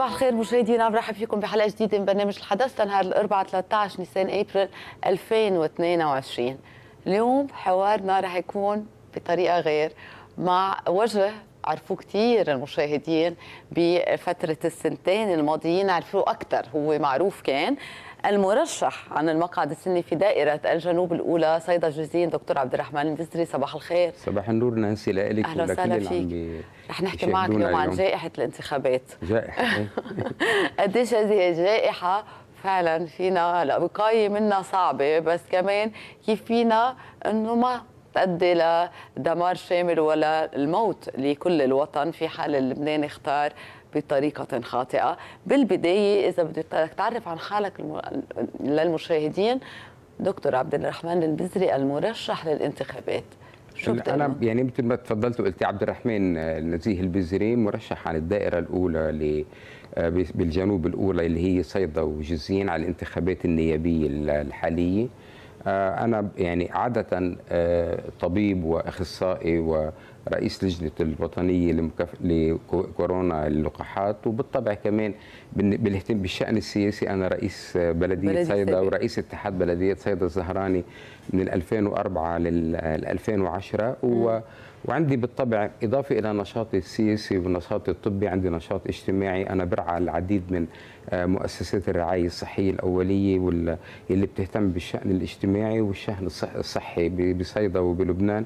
صباح الخير مشاهدينا برحب فيكم بحلقة جديدة من برنامج الحدث لنهار الأربعاء 13 نيسان أبريل 2022 اليوم حوارنا رح يكون بطريقة غير. مع وجه عرفوه كثير المشاهدين بفترة السنتين الماضيين عرفوه أكثر هو معروف كان. المرشح عن المقعد السني في دائرة الجنوب الأولى صيدا جوزين دكتور عبد الرحمن البزري. صباح الخير. صباح النور نانسي لك أهلا وسهلا فيك. رح نحكي معك اليوم عن جائحة الانتخابات. جائحة. قديش هذه الجائحة فعلا فينا هلا وقايه منها صعبة بس كمان كيف فينا إنه ما تؤدي لدمار شامل ولا الموت لكل الوطن في حال لبنان اختار بطريقة خاطئة. بالبداية إذا بدك تعرف عن حالك للمشاهدين دكتور عبد الرحمن البزري المرشح للانتخابات. شو أنا يعني مثل ما تفضلت وقلتي عبد الرحمن النزيه البزري مرشح عن الدائرة الأولى بالجنوب الأولى اللي هي صيدا وجزين على الانتخابات النيابية الحالية. أنا يعني عادة طبيب وأخصائي ورئيس لجنة الوطنية لمكاف... لكورونا اللقاحات وبالطبع كمان بالاهتمام بالشأن السياسي. أنا رئيس بلدية صيدا ورئيس اتحاد بلدية صيدا الزهراني من 2004 لل 2010 و... وعندي بالطبع إضافة إلى نشاطي السياسي ونشاطي الطبي. عندي نشاط اجتماعي. أنا برعى العديد من مؤسسات الرعاية الصحية الأولية واللي بتهتم بالشأن الاجتماعي والشأن الصحي بصيدا وبلبنان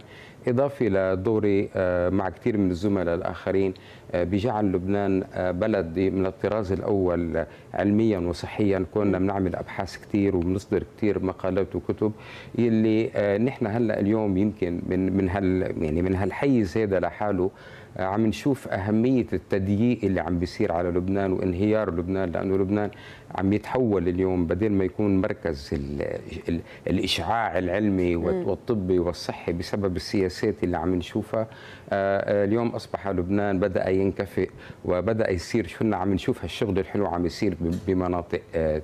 إضافة لدوري مع كثير من الزملاء الآخرين بجعل لبنان بلد من الطراز الأول علميا وصحيا. كنا بنعمل أبحاث كثير وبنصدر كثير مقالات وكتب يلي نحن هلأ اليوم يمكن من من هال يعني من هالحيز هذا لحاله عم نشوف أهمية التضييق اللي عم بيصير على لبنان وانهيار لبنان لأنه لبنان عم يتحول اليوم بدل ما يكون مركز ال ال الإشعاع العلمي والطبي والصحي بسبب السياسات اللي عم نشوفها اليوم أصبح لبنان بدأ ينكفئ وبدأ يصير شو عم نشوف هالشغل الحلو عم يصير بمناطق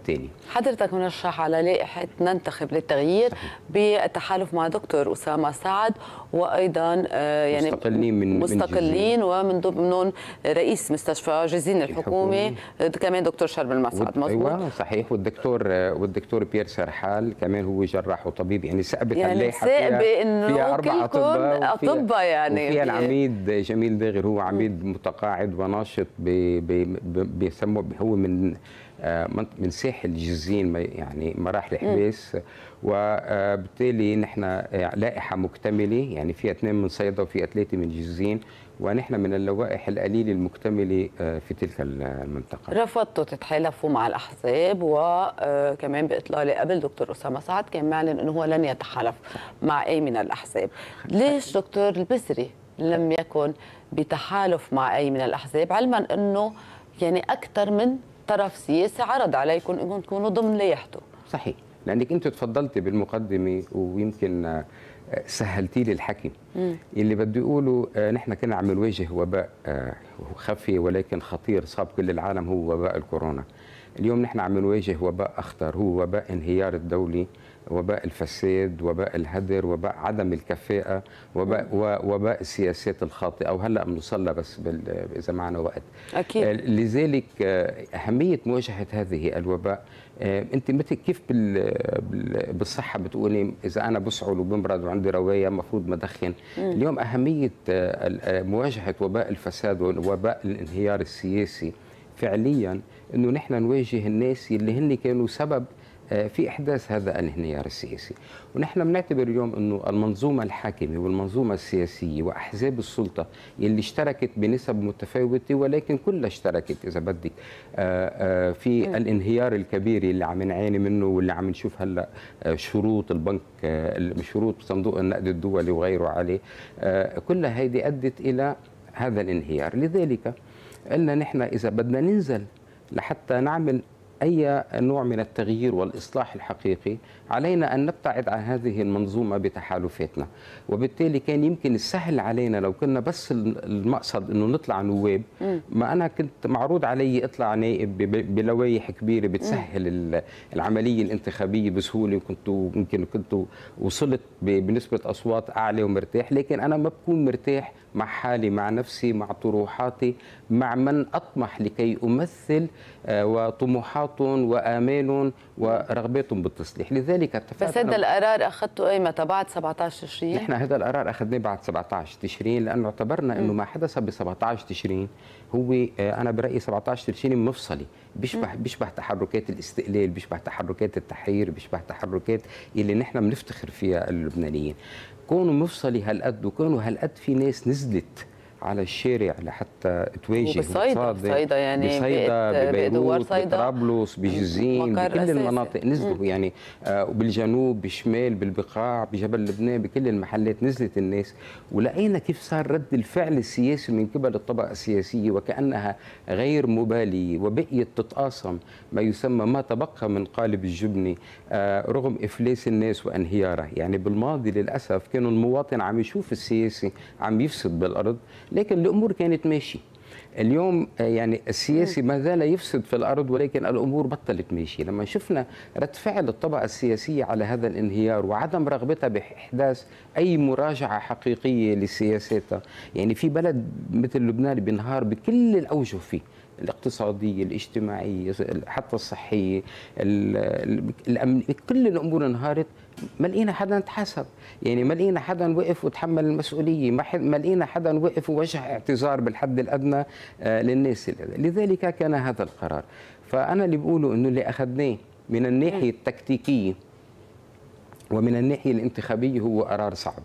تانية. حضرتك مرشح على لائحة ننتخب للتغيير بالتحالف مع دكتور أسامة سعد وأيضا يعني مستقلين من مستقلين ومن ضمنهم رئيس مستشفى جزين الحكومي كمان دكتور شرب المسعد. مظبوط أيوه صحيح. والدكتور والدكتور بيير سرحال كمان هو جراح وطبيب يعني ثابت يعني اللائحة فيها, إنه فيها أربع اطباء أطباء يعني. وفيها العميد جميل داغر هو عميد متقاعد وناشط بيسموه هو من من ساحل جزين يعني مراحل حبيس وبالتالي نحن لائحة مكتملة يعني فيها اثنين من صيدا وفيها ثلاثة من جزين. ونحن من اللوائح القليله المكتملة في تلك المنطقة. رفضتوا تتحالفوا مع الأحزاب وكمان بإطلالة قبل دكتور أسامة سعد كان معلن إنه هو لن يتحالف مع أي من الأحزاب. ليش دكتور البسري لم يكن بتحالف مع أي من الأحزاب علما إنه يعني أكثر من طرف سياسي عرض عليكم إنكم تكونوا ضمن لائحته. صحيح لأنك أنت تفضلتي بالمقدمة ويمكن سهلتي لي الحكي. اللي بده يقولوا نحن كنا عم نواجه وباء خفي ولكن خطير صاب كل العالم هو وباء الكورونا اليوم نحن عم نواجه وباء أخطر هو وباء انهيار الدولي وباء الفساد وباء الهدر وباء عدم الكفاءة وباء وباء السياسات الخاطئة. وهلا بنوصل بس إذا معنا وقت. أكيد. لذلك أهمية مواجهة هذه الوباء أنت مثل كيف بالصحة بتقولي إذا أنا بسعل وبمرض وعندي رواية المفروض ما أدخن اليوم أهمية مواجهة وباء الفساد ووباء الانهيار السياسي فعليا إنه نحن نواجه الناس اللي هن كانوا سبب في إحداث هذا الانهيار السياسي. ونحن بنعتبر اليوم إنه المنظومة الحاكمة والمنظومة السياسية وأحزاب السلطة اللي اشتركت بنسب متفاوتة ولكن كلها اشتركت إذا بدك في م. الانهيار الكبير اللي عم نعاني منه واللي عم نشوف هلأ شروط البنك شروط صندوق النقد الدولي وغيره عليه. كلها هيدي أدت إلى هذا الانهيار. لذلك قلنا نحن إذا بدنا ننزل لحتى نعمل أي نوع من التغيير والإصلاح الحقيقي علينا أن نبتعد عن هذه المنظومة بتحالفاتنا. وبالتالي كان يمكن السهل علينا لو كنا بس المقصد إنه نطلع نواب ما أنا كنت معروض علي اطلع نائب بلوائح كبيرة بتسهل العملية الانتخابية بسهولة كنت يمكن كنت وصلت بنسبة أصوات أعلى ومرتاح. لكن أنا ما بكون مرتاح مع حالي مع نفسي مع طروحاتي مع من أطمح لكي أمثل آه، وطموحاتهم وآمالهم ورغباتهم بالتصليح. لذلك اتفقت بس هذا القرار أخذته ايمتى بعد 17 تشرين؟ نحن هذا القرار أخذناه بعد 17 تشرين لأنه اعتبرنا إنه ما حدث ب 17 تشرين. هو آه، أنا برأيي 17 تشرين مفصلي. بيشبه بيشبه تحركات الاستقلال بيشبه تحركات التحرير بيشبه تحركات اللي نحن بنفتخر فيها اللبنانيين. كونوا مفصلي هالقد وكونوا هالقد في ناس نزلت على الشارع لحتى تواجه وبصيدا بصيدا يعني بصيدا ببيروت بطرابلس بجزين بكل أساسي. المناطق نزلوا يعني آه، وبالجنوب بالشمال بالبقاع بجبل لبنان بكل المحلات نزلت الناس. ولقينا كيف صار رد الفعل السياسي من قبل الطبقة السياسية وكأنها غير مباليه وبقيت تتقاسم ما يسمى ما تبقى من قالب الجبنة آه، رغم إفلاس الناس وانهيارها يعني بالماضي للأسف كان المواطن عم يشوف السياسي عم يفسد بالأرض لكن الأمور كانت ماشيه اليوم آه، يعني السياسي ما زال يفسد في الأرض ولكن الأمور بطلت ماشيه لما شفنا رد فعل الطبقة السياسية على هذا الانهيار وعدم رغبتها بإحداث أي مراجعة حقيقية لسياساتها يعني في بلد مثل لبنان بينهار بكل الأوجه فيه. الاقتصادية الاجتماعية حتى الصحية ال- ال- الأمن كل الأمور انهارت. ما لقينا حدا تحاسب. يعني ما لقينا حدا وقف وتحمل المسؤولية ما لقينا حدا وقف ووجه اعتذار بالحد الأدنى آه، للناس. لذلك كان هذا القرار. فأنا اللي بقوله أنه اللي أخذناه من الناحية التكتيكية ومن الناحية الانتخابية هو قرار صعب.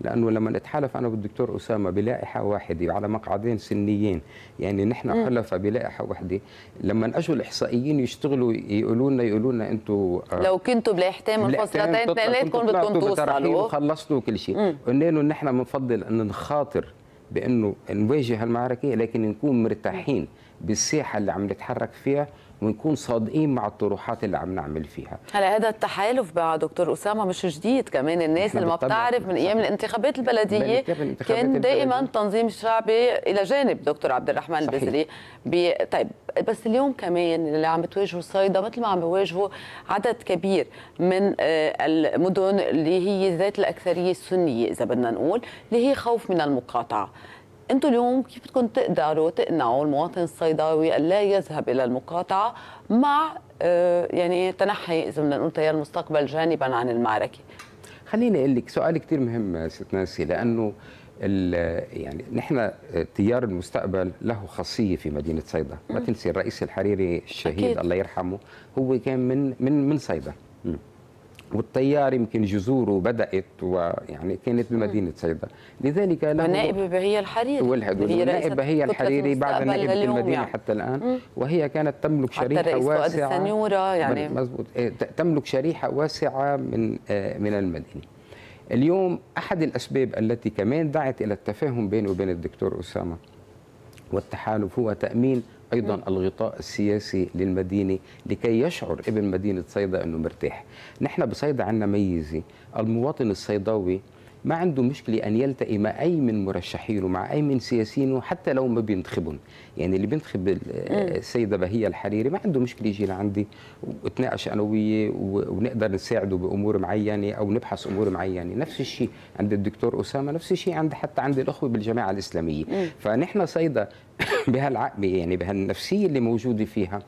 لأنه لما نتحالف أنا والدكتور أسامة بلائحة واحدة على مقعدين سنيين يعني نحن حلفاء بلائحة واحدة لما أجوا الإحصائيين يشتغلوا يقولوا لنا يقولوا لنا أنتم لو كنتوا بلحتين منفصلتين اثنيناتكم بدكم توصلوا. وخلصتوا كل شيء. قلنا له نحن بنفضل أن نخاطر بأنه نواجه هالمعركه لكن نكون مرتاحين بالساحة اللي عم نتحرك فيها ونكون صادقين مع الطروحات اللي عم نعمل فيها هلا هذا التحالف مع دكتور أسامة مش جديد كمان الناس اللي ما. بتعرف من أيام الانتخابات البلدية كان دائما. تنظيم شعبي إلى جانب دكتور عبد الرحمن صحيح. البزري بي... طيب بس اليوم كمان اللي عم بتواجهوا الصيدا مثل ما عم بيواجهوا عدد كبير من آه، المدن اللي هي ذات الأكثرية السنية إذا بدنا نقول اللي هي خوف من المقاطعة أنتم اليوم كيف بدكم تقدروا تقنعوا المواطن الصيداوي لا يذهب إلى المقاطعة مع آه، يعني تنحي إذا بدنا نقول تيار المستقبل جانبا عن المعركة خليني أقول لك سؤال كثير مهم ست نانسي لأنه ال- يعني نحن تيار المستقبل له خاصية في مدينة صيدا ما تنسي الرئيس الحريري الشهيد أكيد. الله يرحمه هو كان من من من صيدا. والتيار يمكن جذوره بدأت ويعني كانت بمدينة صيدا. لذلك والنائبه بهي الحريري. والهدول اللي هي والنائبة رئيسة هي كتلة الحريري بعد نائبة لليوم المدينة يعني. حتى الآن. وهي كانت تملك فؤاد واسعة. السنيورة يعني. مزبوط إيه، تملك شريحة واسعة من آه، من المدينة. اليوم أحد الأسباب التي كمان دعت إلى التفاهم بيني وبين الدكتور أسامة والتحالف هو تأمين أيضا الغطاء السياسي للمدينة لكي يشعر ابن مدينة صيدا أنه مرتاح. نحن بصيدا عندنا ميزة. المواطن الصيداوي ما عنده مشكلة أن يلتقي مع أي من مرشحينه مع أي من سياسيينه حتى لو ما بينتخبهم. يعني اللي بينتخب ال- السيدة بهية الحريري ما عنده مشكلة يجي لعندي وتناقش أنا وياه ونقدر نساعده بأمور معينة أو نبحث أمور معينة. نفس الشيء عند الدكتور أسامة نفس الشيء عند حتى عند الأخوة بالجماعة الإسلامية. فنحن صيدا بهالعقب يعني بهالنفسية اللي موجودة فيها.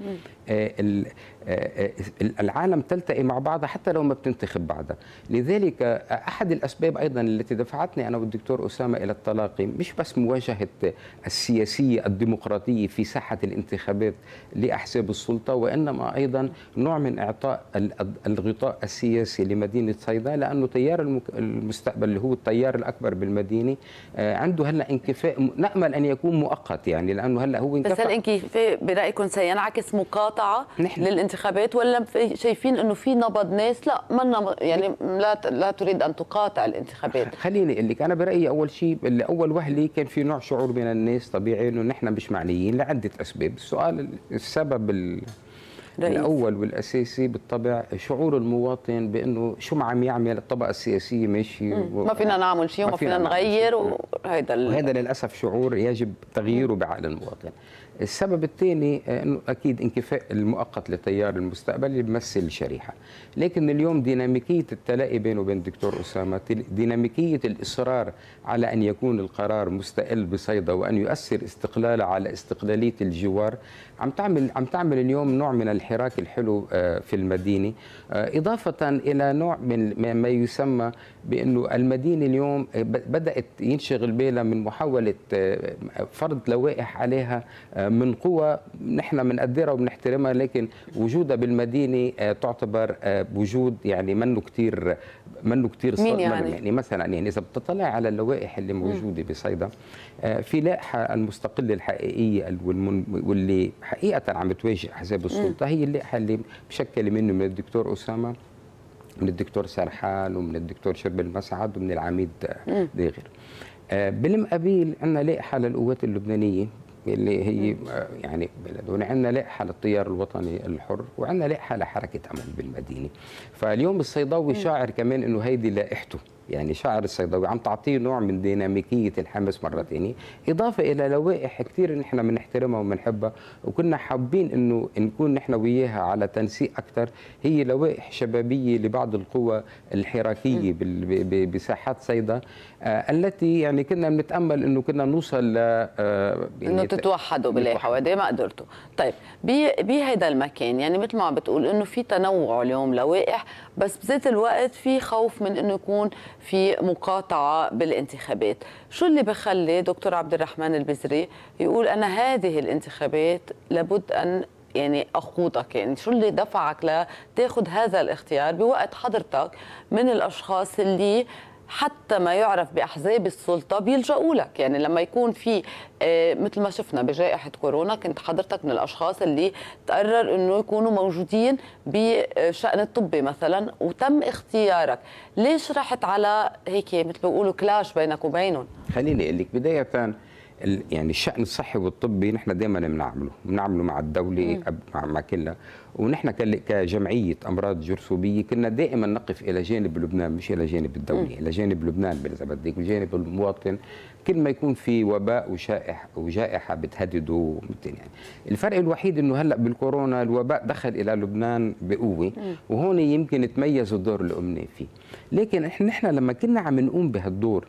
آه، آه، آه، العالم تلتقي مع بعضها حتى لو ما بتنتخب بعضها. لذلك أحد الأسباب أيضا التي دفعتني أنا والدكتور أسامة إلى التلاقي مش بس مواجهة السياسية الديمقراطية في ساحة الانتخابات لأحزاب السلطة وإنما أيضا نوع من إعطاء ال- الغطاء السياسي لمدينة صيدا لأنه تيار المستقبل اللي هو التيار الأكبر بالمدينة آه، عنده هلأ انكفاء نأمل أن يكون مؤقت يعني. لأنه هلأ هو بس انكفأ. هالانكفاء برايكم سينعكس مقاطعة نحن- للانتخابات ولا في- شايفين إنه في نبض ناس؟ لا منا يعني لا لا تريد أن تقاطع الانتخابات. خليني أقول لك أنا برأيي أول شيء اللي أول وهلة كان في نوع شعور من الناس طبيعي إنه نحن مش معنيين لعدة أسباب. السؤال السبب ال- رئيس. الأول والأساسي بالطبع شعور المواطن بأنه شو ما عم يعمل الطبقة السياسية ماشي و... ما فينا نعمل شيء وما فينا نغير. وهيدا ال- وهذا للأسف شعور يجب تغييره بعقل المواطن. السبب الثاني آه، إنه أكيد انكفاء المؤقت لتيار المستقبل اللي بيمثل شريحة، لكن اليوم ديناميكية التلاقي بينه وبين الدكتور أسامة، ديناميكية الإصرار على أن يكون القرار مستقل بصيدا وأن يؤثر استقلاله على استقلالية الجوار، عم تعمل عم تعمل اليوم نوع من الحراك الحلو آه، في المدينة، آه، إضافة إلى نوع من ما- يسمى بأنه المدينة اليوم آه، بدأت ينشغل بالها من محاولة فرض لوائح عليها من قوى نحن بنقدرها وبنحترمها لكن وجودها بالمدينة تعتبر وجود يعني منه كثير منه كثير مين يعني؟ يعني مثلا يعني إذا بتطلع على اللوائح اللي موجودة بصيدا في لائحة المستقلة الحقيقية واللي حقيقة عم تواجه احزاب السلطة. هي اللائحه اللي مشكله منه من الدكتور أسامة من الدكتور سرحان ومن الدكتور شربل مسعد ومن العميد داغر آه، بالمقابل عندنا لائحه للقوات اللبنانية اللي هي آه، يعني بلد وعندنا لائحه للتيار الوطني الحر وعندنا لائحه لحركه امل بالمدينة. فاليوم الصيداوي شاعر كمان إنه هيدي لائحته. يعني شاعر الصيداوي عم تعطيه نوع من ديناميكية الحماس مرة ثانية إضافة إلى لوائح كثير نحن بنحترمها وبنحبها وكنا حابين إنه نكون نحن وياها على تنسيق أكثر. هي لوائح شبابية لبعض القوى الحراكية بساحات صيدا آه، التي يعني كنا بنتأمل إنه كنا نوصل ل آه، إنه يعني تتوحدوا بلائحه وهذا ما قدرتوا. طيب ب- بهيدا المكان يعني مثل ما عم بتقول إنه في تنوع اليوم لوائح بس بذات الوقت في خوف من إنه يكون في مقاطعة بالانتخابات. شو اللي بخلي دكتور عبد الرحمن البزري يقول أنا هذه الانتخابات لابد أن يعني أخوضك؟ يعني شو اللي دفعك لتاخذ هذا الاختيار بوقت حضرتك من الأشخاص اللي حتى ما يعرف بأحزاب السلطة بيلجأوا لك. يعني لما يكون في آه، مثل ما شفنا بجائحة كورونا كنت حضرتك من الأشخاص اللي تقرر إنه يكونوا موجودين بشأن الطبي مثلا وتم اختيارك. ليش رحت على هيك مثل ما بيقولوا كلاش بينك وبينهم؟ خليني أقول لك بداية يعني الشأن الصحي والطبي نحن دائما بنعمله. بنعمله مع الدولة مع, مع كلها ونحن كجمعية أمراض جرثومية كنا دائما نقف إلى جانب لبنان مش إلى جانب الدولة إلى جانب لبنان إذا بدك وجانب المواطن. كل ما يكون في وباء وشائح وجائحة بتهدده يعني. الفرق الوحيد إنه هلأ بالكورونا الوباء دخل إلى لبنان بقوة وهون يمكن تميز الدور اللي قمنا فيه. لكن إحنا نحن لما كنا عم نقوم بهالدور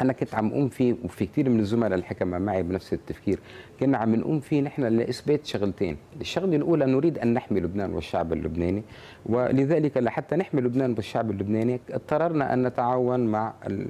أنا كنت عم أقوم فيه وفي كثير من الزملاء الحكماء معي بنفس التفكير. كنا عم نقوم فيه نحن لإثبات شغلتين. الشغلة الأولى نريد أن نحمي لبنان والشعب اللبناني ولذلك لحتى نحمي لبنان والشعب اللبناني اضطررنا أن نتعاون مع ال...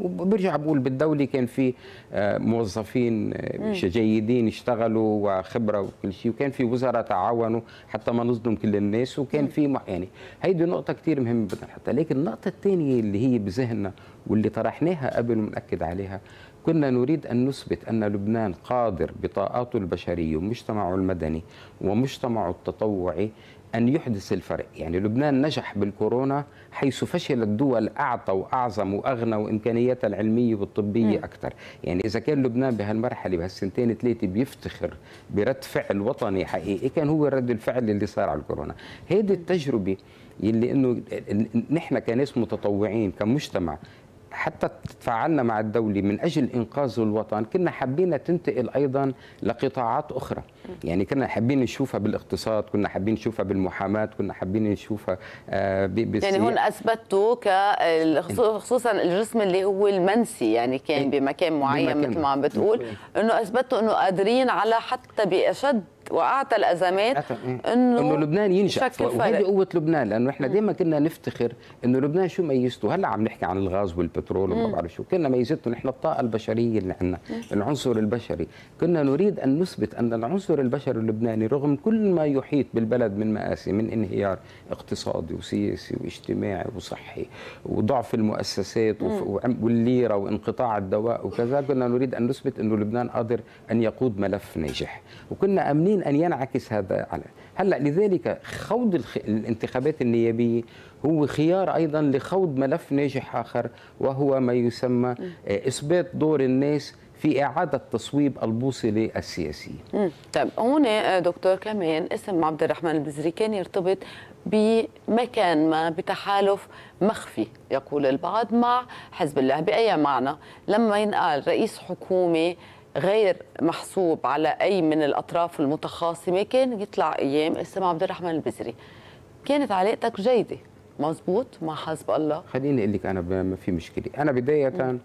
وبرجع بقول بالدولة كان في آه، موظفين آه، جيدين اشتغلوا وخبرة وكل شيء وكان في وزراء تعاونوا حتى ما نظلم كل الناس وكان في يعني هيدي نقطة كثير مهمة بدنا نحطها لكن النقطة الثانية اللي هي بذهننا واللي طرحناها قبل ونأكد عليها كنا نريد أن نثبت أن لبنان قادر بطاقاته البشرية ومجتمعه المدني ومجتمعه التطوعي أن يحدث الفرق. يعني لبنان نجح بالكورونا حيث فشلت دول أعطى وأعظم وأغنى وإمكانياتها العلمية والطبية أكثر. يعني إذا كان لبنان بهالمرحلة بهالسنتين ثلاثة بيفتخر برد فعل وطني حقيقي كان هو رد الفعل اللي صار على الكورونا. هذه التجربة يلي إنه نحن كناس متطوعين كمجتمع حتى تفاعلنا مع الدولة من أجل إنقاذ الوطن كنا حابين تنتقل أيضا لقطاعات أخرى يعني كنا حابين نشوفها بالاقتصاد كنا حابين نشوفها بالمحاماة كنا حابين نشوفها آه، يعني. هون أثبتوا ك خصوصا الجسم اللي هو المنسي يعني كان إيه. بمكان معين مثل ما عم بتقول معين. إنه أثبتوا إنه قادرين على حتى بأشد واعتى الأزمات انه إنه إنه لبنان يشكل وهذه. قوه لبنان لأنه إحنا دائما كنا نفتخر إنه لبنان شو ميزته؟ هلأ عم نحكي عن الغاز والبترول وما بعرف شو. كنا ميزته نحن الطاقة البشرية اللي عندنا العنصر البشري. كنا نريد أن نثبت أن العنصر البشري اللبناني رغم كل ما يحيط بالبلد من مآسي من انهيار اقتصادي وسياسي واجتماعي وصحي وضعف المؤسسات والليرة وانقطاع الدواء وكذا كنا نريد أن نثبت إنه لبنان قادر أن يقود ملف ناجح. وكنا أمنين أن ينعكس هذا على هلأ لذلك خوض الخ... الانتخابات النيابية هو خيار أيضا لخوض ملف ناجح آخر وهو ما يسمى آه، إثبات دور الناس في إعادة تصويب البوصلة السياسية. مم. طيب هون آه، دكتور كمان اسم عبد الرحمن البزري كان يرتبط بمكان ما بتحالف مخفي يقول البعض مع حزب الله. بأي معنى؟ لما ينقال رئيس حكومة غير محسوب على أي من الأطراف المتخاصمة. كان يطلع أيام اسم عبد الرحمن البزري. كانت علاقتك جيدة؟ مزبوط؟ مع حزب الله. خليني أقول لك أنا ب- ما في مشكلة. أنا بداية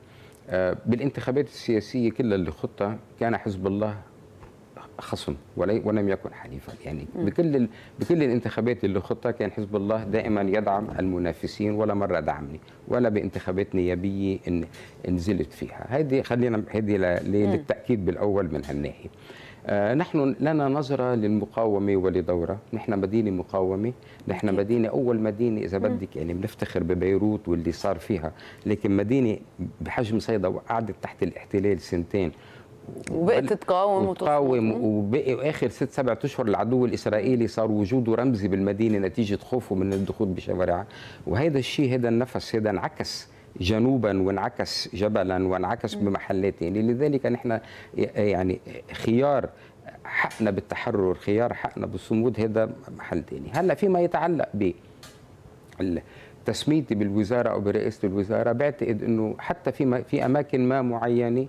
آه، بالانتخابات السياسية كلها اللي خضتها كان حزب الله خصم ولم يكن حليفا يعني بكل بكل الانتخابات اللي خضتها كان حزب الله دائما يدعم المنافسين ولا مرة دعمني ولا بانتخابات نيابية إن نزلت فيها. هذه خلينا هذه للتأكيد بالأول من هالناحية. آه، نحن لنا نظرة للمقاومة ولدورة. نحن مدينة مقاومة. نحن. مدينة أول مدينة إذا بدك يعني بنفتخر ببيروت واللي صار فيها. لكن مدينة بحجم صيدا وقعدت تحت الاحتلال سنتين وبقت تقاوم وتقاوم. وبقي اخر ست سبعة أشهر العدو الإسرائيلي صار وجوده رمزي بالمدينة نتيجة خوفه من الدخول بشوارعها وهذا الشيء هذا النفس هذا انعكس جنوبا وانعكس جبلا وانعكس بمحلات يعني لذلك نحن يعني خيار حقنا بالتحرر خيار حقنا بالصمود هذا محل ثاني هلأ فيما يتعلق ب تسميتي بالوزارة أو برئاسة الوزارة بعتقد إنه حتى في في أماكن ما معينة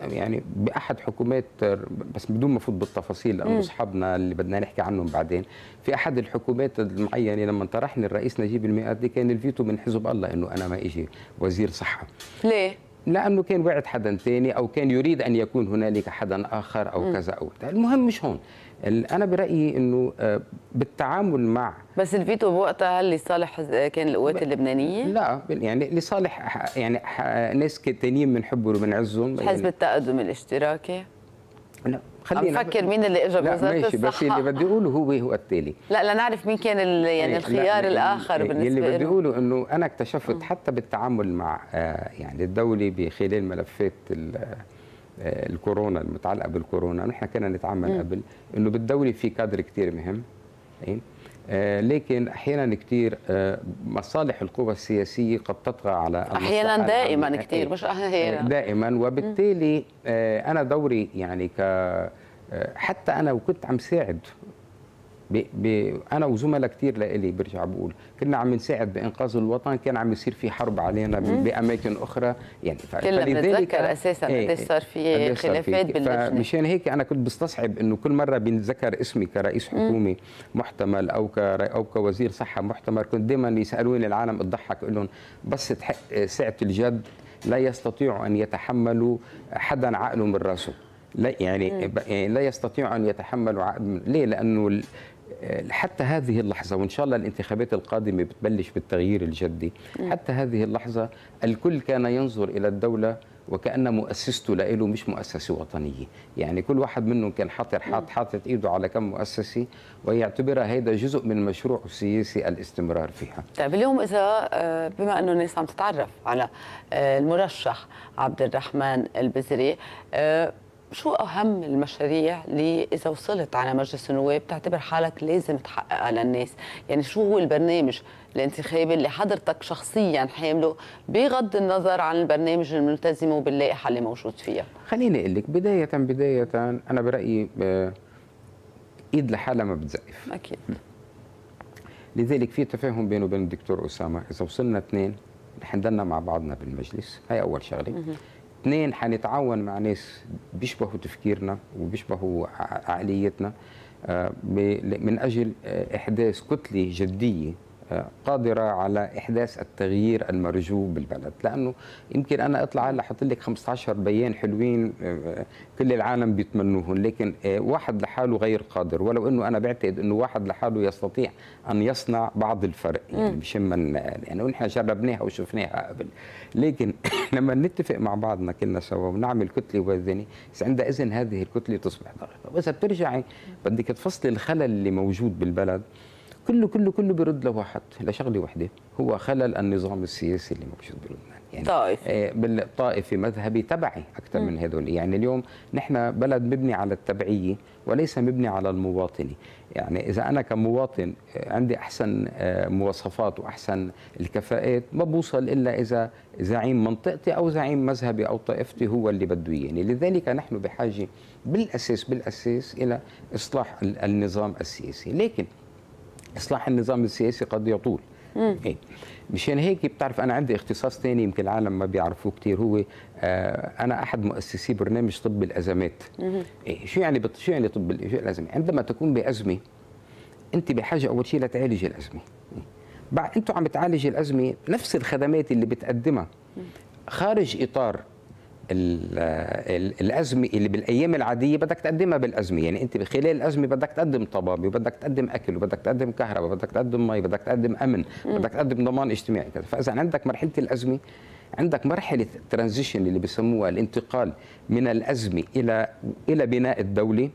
يعني بأحد حكومات آه، بس بدون ما أفوت بالتفاصيل لأنه أصحابنا اللي بدنا نحكي عنهم بعدين في أحد الحكومات المعينة لما طرحني الرئيس نجيب المئاتي كان الفيتو من حزب الله إنه أنا ما إجي وزير صحة ليه؟ لأنه كان وعد حدا ثاني أو كان يريد أن يكون هنالك حدا آخر أو كذا أو. المهم مش هون أنا برأيي إنه آه، بالتعامل مع بس الفيتو بوقتها اللي صالح حز- كان القوات اللبنانية؟ لا يعني لصالح يعني ناس تانيين بنحبهم وبنعزهم حزب التقدم الاشتراكي؟ لا عم فكر مين اللي اجى لا بوزارة ماشي بس اللي بدي أقوله هو هو التالي. لا لنعرف مين كان يعني الخيار لا، الآخر اللي بالنسبة بدي له أقوله إنه أنا اكتشفت حتى بالتعامل مع آه، يعني الدولة بخلال ملفات ال- الكورونا المتعلقة بالكورونا نحن كنا نتعامل قبل إنه بالدولة في كادر كثير مهم إيه؟ آه، لكن أحيانا كثير مصالح القوى السياسية قد تطغى على المصلحة دائما. كثير. مش أحيانا دائما وبالتالي آه، أنا دوري يعني ك آه، حتى أنا وكنت عم ساعد ب... ب... أنا وزملاء كثير لإلي برجع بقول كنا عم نساعد بإنقاذ الوطن كان عم يصير في حرب علينا ب... بأماكن أخرى. يعني ف... كلنا بنتذكر أساساً قديش صار في خلافات باللجنة. فمشان هيك أنا كنت بستصعب إنه كل مرة بنتذكر اسمي كرئيس حكومه محتمل أو ك... أو كوزير صحة محتمل كنت دائما يسألوني العالم اضحك أقول لهم بس تحق ساعة الجد لا يستطيع أن يتحملوا حدا عقله من راسه. لا يعني, يعني لا يستطيع أن يتحملوا عقد ليه؟ لأنه حتى هذه اللحظة وإن شاء الله الانتخابات القادمة بتبلش بالتغيير الجدي حتى هذه اللحظة الكل كان ينظر إلى الدولة وكأن مؤسسته له مش مؤسسة وطنية. يعني كل واحد منهم كان حاطط حاط حاطط إيده على كم مؤسسة ويعتبرها هذا جزء من مشروعه السياسي الاستمرار فيها. طيب اليوم إذا آه، بما أنه الناس عم تتعرف على آه، المرشح عبد الرحمن البزري آه، شو أهم المشاريع اللي إذا وصلت على مجلس النواب تعتبر حالك لازم تحققها للناس؟ يعني شو هو البرنامج الانتخابي اللي حضرتك شخصيا حامله بغض النظر عن البرنامج الملتزم وباللائحة اللي موجود فيها؟ خليني أقول لك بداية بداية أنا برأيي آه، إيد لحالها ما بتزقف. أكيد. لذلك في تفاهم بينه وبين الدكتور أسامة إذا وصلنا اثنين رح نضلنا مع بعضنا بالمجلس. هاي أول شغلة. اثنين حنتعاون مع ناس بيشبهوا تفكيرنا وبيشبهوا عقليتنا آه، من أجل آه، إحداث كتلة جدية. آه، قادرة على إحداث التغيير المرجو بالبلد. لأنه يمكن أنا أطلع هلأ أحط لك 15 بيان حلوين آه، كل العالم بيتمنوهم لكن آه، واحد لحاله غير قادر. ولو إنه أنا بعتقد إنه واحد لحاله يستطيع أن يصنع بعض الفرق يعني مش من يعني ونحن جربناها وشفناها قبل. لكن لما نتفق مع بعضنا كلنا سوا ونعمل كتلة وزنه عندئذ هذه الكتلة تصبح ضاغطه وإذا بترجعي بدك تفصلي الخلل اللي موجود بالبلد كله كله كله بيرد لواحد لشغلة وحدة. هو خلل النظام السياسي اللي موجود بلبنان. يعني طائفي. بالطائفي مذهبي تبعي أكثر من هذول. يعني اليوم نحن بلد مبني على التبعية وليس مبني على المواطنة. يعني إذا أنا كمواطن عندي أحسن مواصفات وأحسن الكفاءات ما بوصل إلا إذا زعيم منطقتي أو زعيم مذهبي أو طائفتي هو اللي بده إياني. لذلك نحن بحاجة بالأساس بالأساس إلى إصلاح النظام السياسي. لكن إصلاح النظام السياسي قد يطول. إيه؟ مشان هيك بتعرف أنا عندي اختصاص ثاني يمكن العالم ما بيعرفوه كثير هو آه أنا أحد مؤسسي برنامج طب الأزمات. إيه؟ شو يعني بط... شو يعني طب الأزمة؟ عندما تكون بأزمة أنت بحاجة أول شيء لتعالج الأزمة. إيه؟ بعد أنتم عم تعالج الأزمة نفس الخدمات اللي بتقدمها. خارج إطار الازمه اللي بالأيام العادية بدك تقدمها بالازمه يعني أنت خلال الازمه بدك تقدم طبابه وبدك تقدم أكل وبدك تقدم كهرباء بدك تقدم مي بدك تقدم أمن بدك تقدم ضمان اجتماعي كذا. فإذا عندك مرحلة الازمه عندك مرحلة ترانزيشن اللي بسموها الانتقال من الازمه إلى إلى بناء الدولة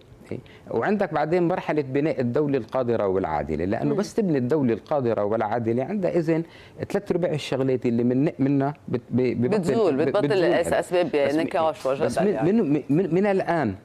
وعندك بعدين مرحلة بناء الدولة القادرة والعادلة لأنه بس تبني الدولة القادرة والعادلة عندها إذن ثلاث أرباع الشغلات اللي من منها بتزول بتبطل أسباب نقاش وجدل يعني. من, من, من الآن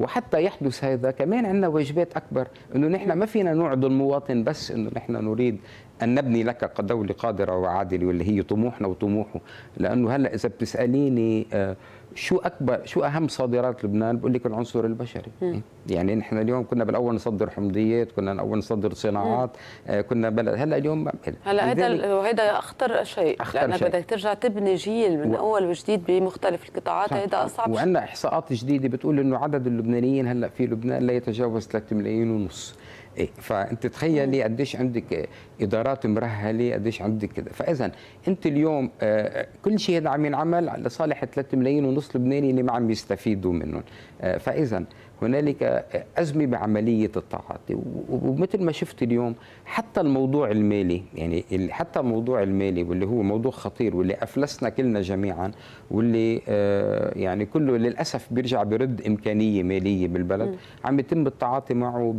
وحتى يحدث هذا كمان عندنا واجبات أكبر إنه نحن ما فينا نوعد المواطن بس إنه نحن نريد أن نبني لك دولة قادرة وعادلة واللي هي طموحنا وطموحه. لأنه هلأ إذا بتسأليني آه شو أكبر شو أهم صادرات لبنان؟ بقول لك العنصر البشري. م. يعني نحن اليوم كنا بالأول نصدر حمضيات كنا الأول نصدر صناعات آه كنا بلد هلأ اليوم هلأ هذا وهذا أخطر شيء أخطر لانك بدك ترجع تبني جيل من و... أول وجديد بمختلف القطاعات هذا أصعب وعندنا إحصاءات جديدة بتقول إنه عدد اللبنانيين هلأ في لبنان لا يتجاوز 3 ملايين ونص. إيه فأنت تخيلي قديش عندك إدارات مرهله قديش عندك كده. فإذا أنت اليوم آه كل شيء هذا عم ينعمل لصالح 3 ملايين ونص لبناني اللي ما عم يستفيدوا منهم. آه فإذا هنالك أزمة بعملية التعاطي. ومثل ما شفت اليوم حتى الموضوع المالي يعني حتى الموضوع المالي واللي هو موضوع خطير واللي أفلسنا كلنا جميعا واللي آه يعني كله للأسف بيرجع برد إمكانية مالية بالبلد عم يتم التعاطي معه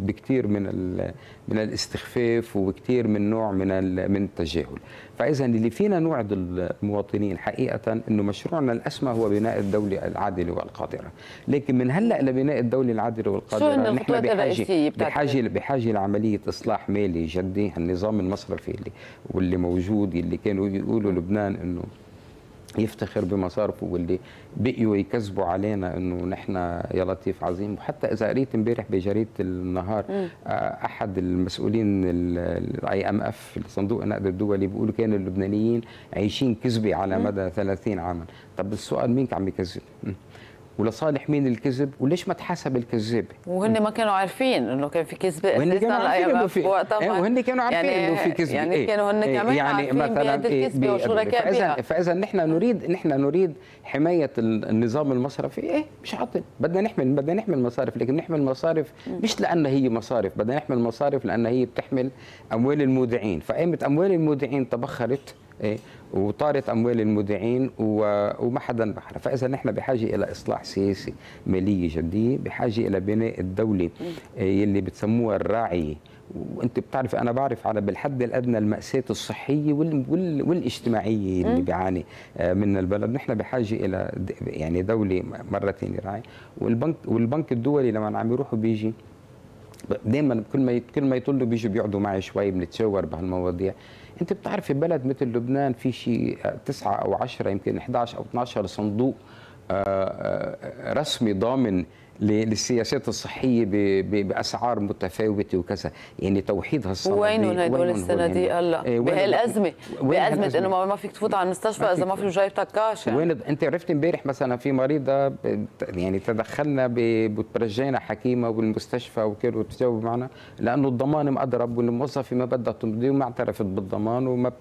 بكثير من من الاستخفاف وبكثير من نوع من من التجاهل. فاذا اللي فينا نوعد المواطنين حقيقة إنه مشروعنا الأسمى هو بناء الدولة العادلة والقادرة. لكن من هلأ لبناء الدولة العادلة والقادرة نحن بحاجه بحاجه بحاجة لعملية إصلاح مالي جدي. النظام المصرفي اللي واللي موجود اللي كانوا بيقولوا لبنان إنه يفتخر بمصارفه واللي بقيوا يكذبوا علينا إنه نحن يا لطيف عظيم. وحتى إذا قريت امبارح بجريدة النهار أحد المسؤولين ال IMF صندوق النقد الدولي بيقولوا كانوا اللبنانيين عايشين كذبة على مدى 30 عاما. طب السؤال مين عم يكذب ولصالح مين الكذب؟ وليش ما تحاسب الكذاب وهن ما كانوا عارفين إنه كان في كذب. وهن كانوا عارفين إنه في وقتها وهن كانوا عارفين يعني إنه في كذب. يعني إيه؟ كانوا هن كمان يعني عارفين مثلا الكذبه وشركاء فاذا فإذا نحن نريد نحن نريد حماية النظام المصرفي إيه مش عاطل. بدنا نحمل بدنا نحمل مصارف لكن نحمل مصارف مش لأن هي مصارف. بدنا نحمل مصارف لأن هي بتحمل أموال المودعين. فقامت أموال المودعين تبخرت إيه؟ وطارت أموال المودعين وما حدا بحر فإذا نحن بحاجة إلى إصلاح سياسي مالية جدية بحاجة إلى بناء الدولة إيه يلي بتسموها الراعية. وأنت بتعرف أنا بعرف على بالحد الأدنى المأساة الصحية وال وال والاجتماعية اللي بيعاني من البلد. نحن بحاجة إلى يعني دولة مره ثانية راعية. والبنك والبنك الدولي لما عم يروحوا بيجي دائما كل ما كل ما يطلوا بيجوا بيقعدوا معي شوي بنتشاور بهالمواضيع. انت بتعرفي بلد مثل لبنان في شيء تسعة أو عشرة يمكن 11 أو 12 صندوق رسمي ضامن للسياسات الصحية بأسعار متفاوتة وكذا. يعني توحيد هالصناديق وينهم هدول الصناديق هلا إيه بهالازمه بأزمة إنه ما فيك تفوت على المستشفى إذا ما في جايبتك كاش يعني. وين أنت عرفت امبارح مثلا في مريضه يعني تدخلنا بترجينا حكيمة بالمستشفى وكده وتجاوب معنا لأنه الضمان مأضرب والموظفه ما بدها تمضي وما اعترفت بالضمان وما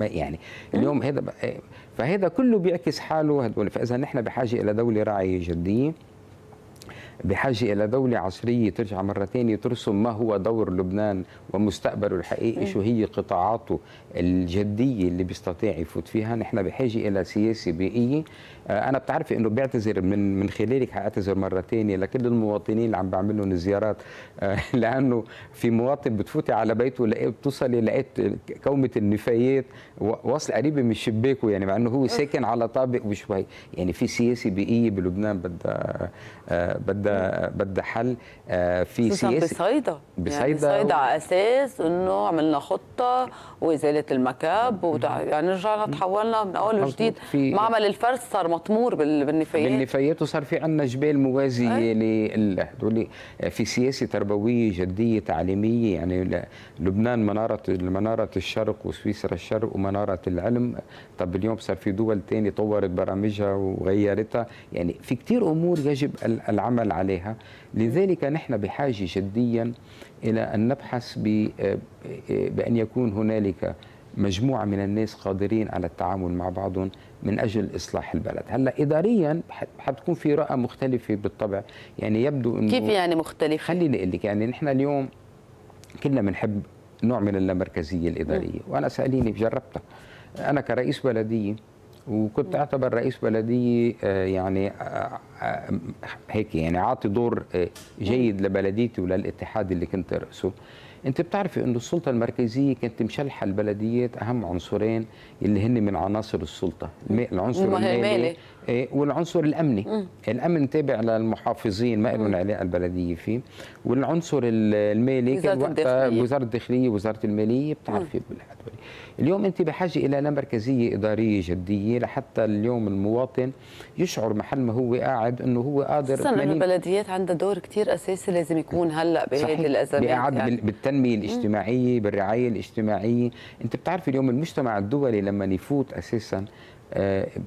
يعني اليوم هذا فهذا كله بيعكس حاله هدول. فإذا نحن بحاجة إلى دولة راعية جدية بحاجة إلى دولة عصرية ترجع مرة ثانية ترسم ما هو دور لبنان ومستقبله الحقيقي شو هي قطاعاته الجدية اللي بيستطيع يفوت فيها. نحن بحاجة إلى سياسة بيئية آه، أنا بتعرفي إنه بيعتذر من من خلالك حاعتذر مره ثانية لكل المواطنين اللي عم بعمل لهم زيارات آه، لأنه في مواطن بتفوتي على بيته لقيت بتوصلي لقيت كومة النفايات واصل قريبة من شباكه يعني مع إنه هو ساكن على طابق وشوي يعني في سياسه بيئية بلبنان بدها آه، بدها بدها حل. في سياسه بصيدا. بصيدا يعني بصيدا على أساس إنه عملنا خطة وإزالة المكب يعني رجعنا تحولنا من أول وجديد. معمل الفرس صار مطمور بالنفايات. بالنفايات وصار في عندنا جبال موازية لهدول في سياسة تربوية جدية تعليمية يعني لبنان منارة منارة الشرق وسويسرا الشرق ومنارة العلم. طب اليوم صار في دول ثانية طورت برامجها وغيرتها. يعني في كثير أمور يجب العمل عليها. لذلك نحن بحاجة جديا إلى أن نبحث بأن يكون هنالك مجموعة من الناس قادرين على التعامل مع بعضهم. من أجل إصلاح البلد. هلأ اداريا حتكون في رؤى مختلفة بالطبع. يعني يبدو إنه كيف يعني مختلف خليني أقول لك يعني نحن اليوم كلنا بنحب نوع من اللامركزية الإدارية وأنا سأليني جربتها أنا كرئيس بلدية وكنت أعتبر رئيس بلدية آه، يعني آه، آه، هيك يعني عاطي دور جيد لبلديتي وللاتحاد اللي كنت رأسه. انت بتعرفي انه السلطة المركزية كانت مشلحة البلديات أهم عنصرين اللي هن من عناصر السلطة. العنصر المالي والعنصر الأمني. م. الأمن تابع للمحافظين ما لهم علاقه البلدية فيه. والعنصر المالي كان وقتها وزارة الداخلية وزارة المالية بتعرفي اليوم أنت بحاجة إلى مركزية إدارية جدية لحتى اليوم المواطن يشعر محل ما هو قاعد إنه هو قادر خصوصا إنه البلديات عندها دور كثير أساسي لازم يكون هلأ بهذه الأزمات يعني. بالتنمية الاجتماعية بالرعاية الاجتماعية. أنت بتعرفي اليوم المجتمع الدولي لما يفوت أساسا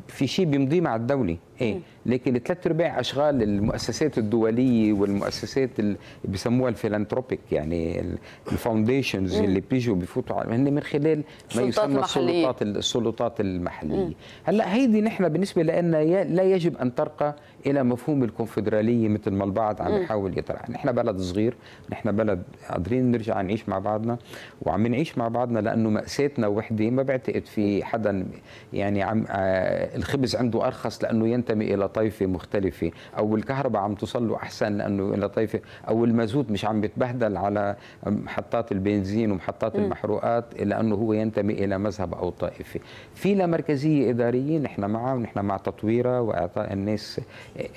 في شيء بيمضي مع الدولة. إيه لكن ثلاث ارباع أشغال المؤسسات الدولية والمؤسسات اللي بيسموها ال philanthropic يعني ال foundations اللي بيجوا بيفوتوا هن من خلال ما يسمى السلطات السلطات المحلية. هلأ هيدي نحن بالنسبة لنا لا يجب أن ترقى إلى مفهوم الكونفدرالية مثل ما البعض عم يحاول يطرح. نحن بلد صغير نحن بلد قادرين نرجع نعيش مع بعضنا وعم نعيش مع بعضنا لأنه مأساتنا وحدة ما بعتقد في حدا يعني عم آه الخبز عنده أرخص لأنه ينتمي إلى طائفه مختلفة أو الكهرباء عم توصل له أحسن لأنه إلى طائفه أو المازوت مش عم بيتبهدل على محطات البنزين ومحطات المحروقات لأنه هو ينتمي إلى مذهب أو طائفة. في لا مركزية إدارية نحن معها ونحن مع تطويرها وإعطاء الناس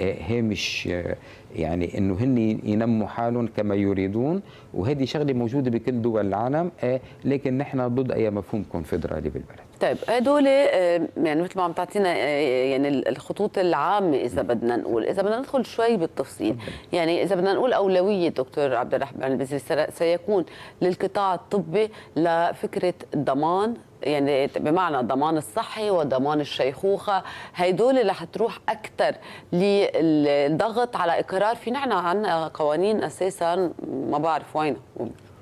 هامش يعني إنه هن ينموا حالهم كما يريدون وهذه شغلة موجودة بكل دول العالم لكن نحن ضد أي مفهوم كونفدرالي بالبلد. طيب هدول يعني مثل ما عم تعطينا يعني الخطوط العامة إذا بدنا نقول. إذا بدنا ندخل شوي بالتفصيل يعني إذا بدنا نقول أولوية دكتور عبد الرحمن البزري سيكون للقطاع الطبي لفكرة الضمان يعني بمعنى الضمان الصحي وضمان الشيخوخة هدول اللي حتروح أكثر للضغط على إقرار في نحن عندنا قوانين أساسا ما بعرف وين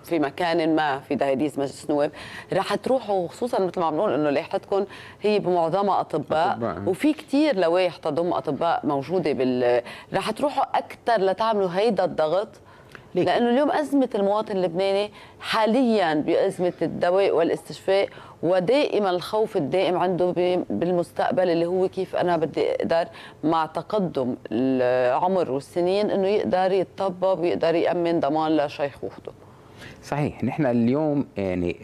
في مكان ما في دهاليز مجلس النواب رح تروحوا خصوصا مثل ما عم نقول إنه لائحتكم هي بمعظمها أطباء, أطباء. وفي كثير لوائح تضم أطباء موجودة بال رح تروحوا أكثر لتعملوا هيدا الضغط ليه؟ لأنه اليوم أزمة المواطن اللبناني حاليا بأزمة الدواء والاستشفاء ودائما الخوف الدائم عنده بالمستقبل اللي هو كيف أنا بدي أقدر مع تقدم العمر والسنين إنه يقدر يتطبب ويقدر يأمن ضمان لشيخوخته صحيح نحن اليوم يعني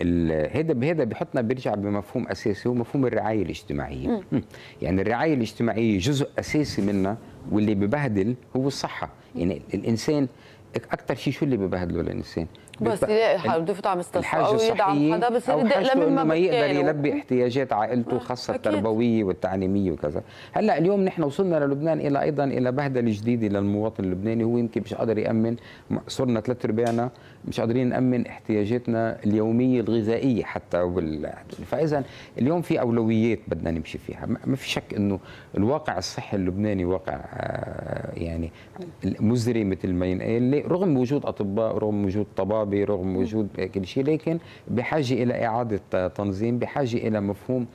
هذا بهذا بحطنا بيرجع بمفهوم أساسي هو مفهوم الرعاية الاجتماعية. م. يعني الرعاية الاجتماعية جزء أساسي منها واللي ببهدل هو الصحة. يعني الإنسان أكثر شيء شو اللي ببهدله الإنسان؟ بس يلاقي حاله بده يفوت على مستشفى أو يدعم حدا بصير يدق لما ما يقدر يلبي احتياجات عائلته خاصة التربوية والتعليمية وكذا. هلأ اليوم نحن وصلنا للبنان إلى أيضا إلى بهدله جديده للمواطن اللبناني. هو يمكن مش قادر يأمن صرنا ثلاث ارباعنا مش قادرين نأمن احتياجاتنا اليومية الغذائية حتى وال... فاذا اليوم في أولويات بدنا نمشي فيها. ما في شك إنه الواقع الصحي اللبناني واقع آه، يعني مزري مثل ما ينقال. رغم وجود أطباء رغم وجود طباب برغم وجود كل شيء لكن بحاجة إلى إعادة تنظيم بحاجة إلى مفهوم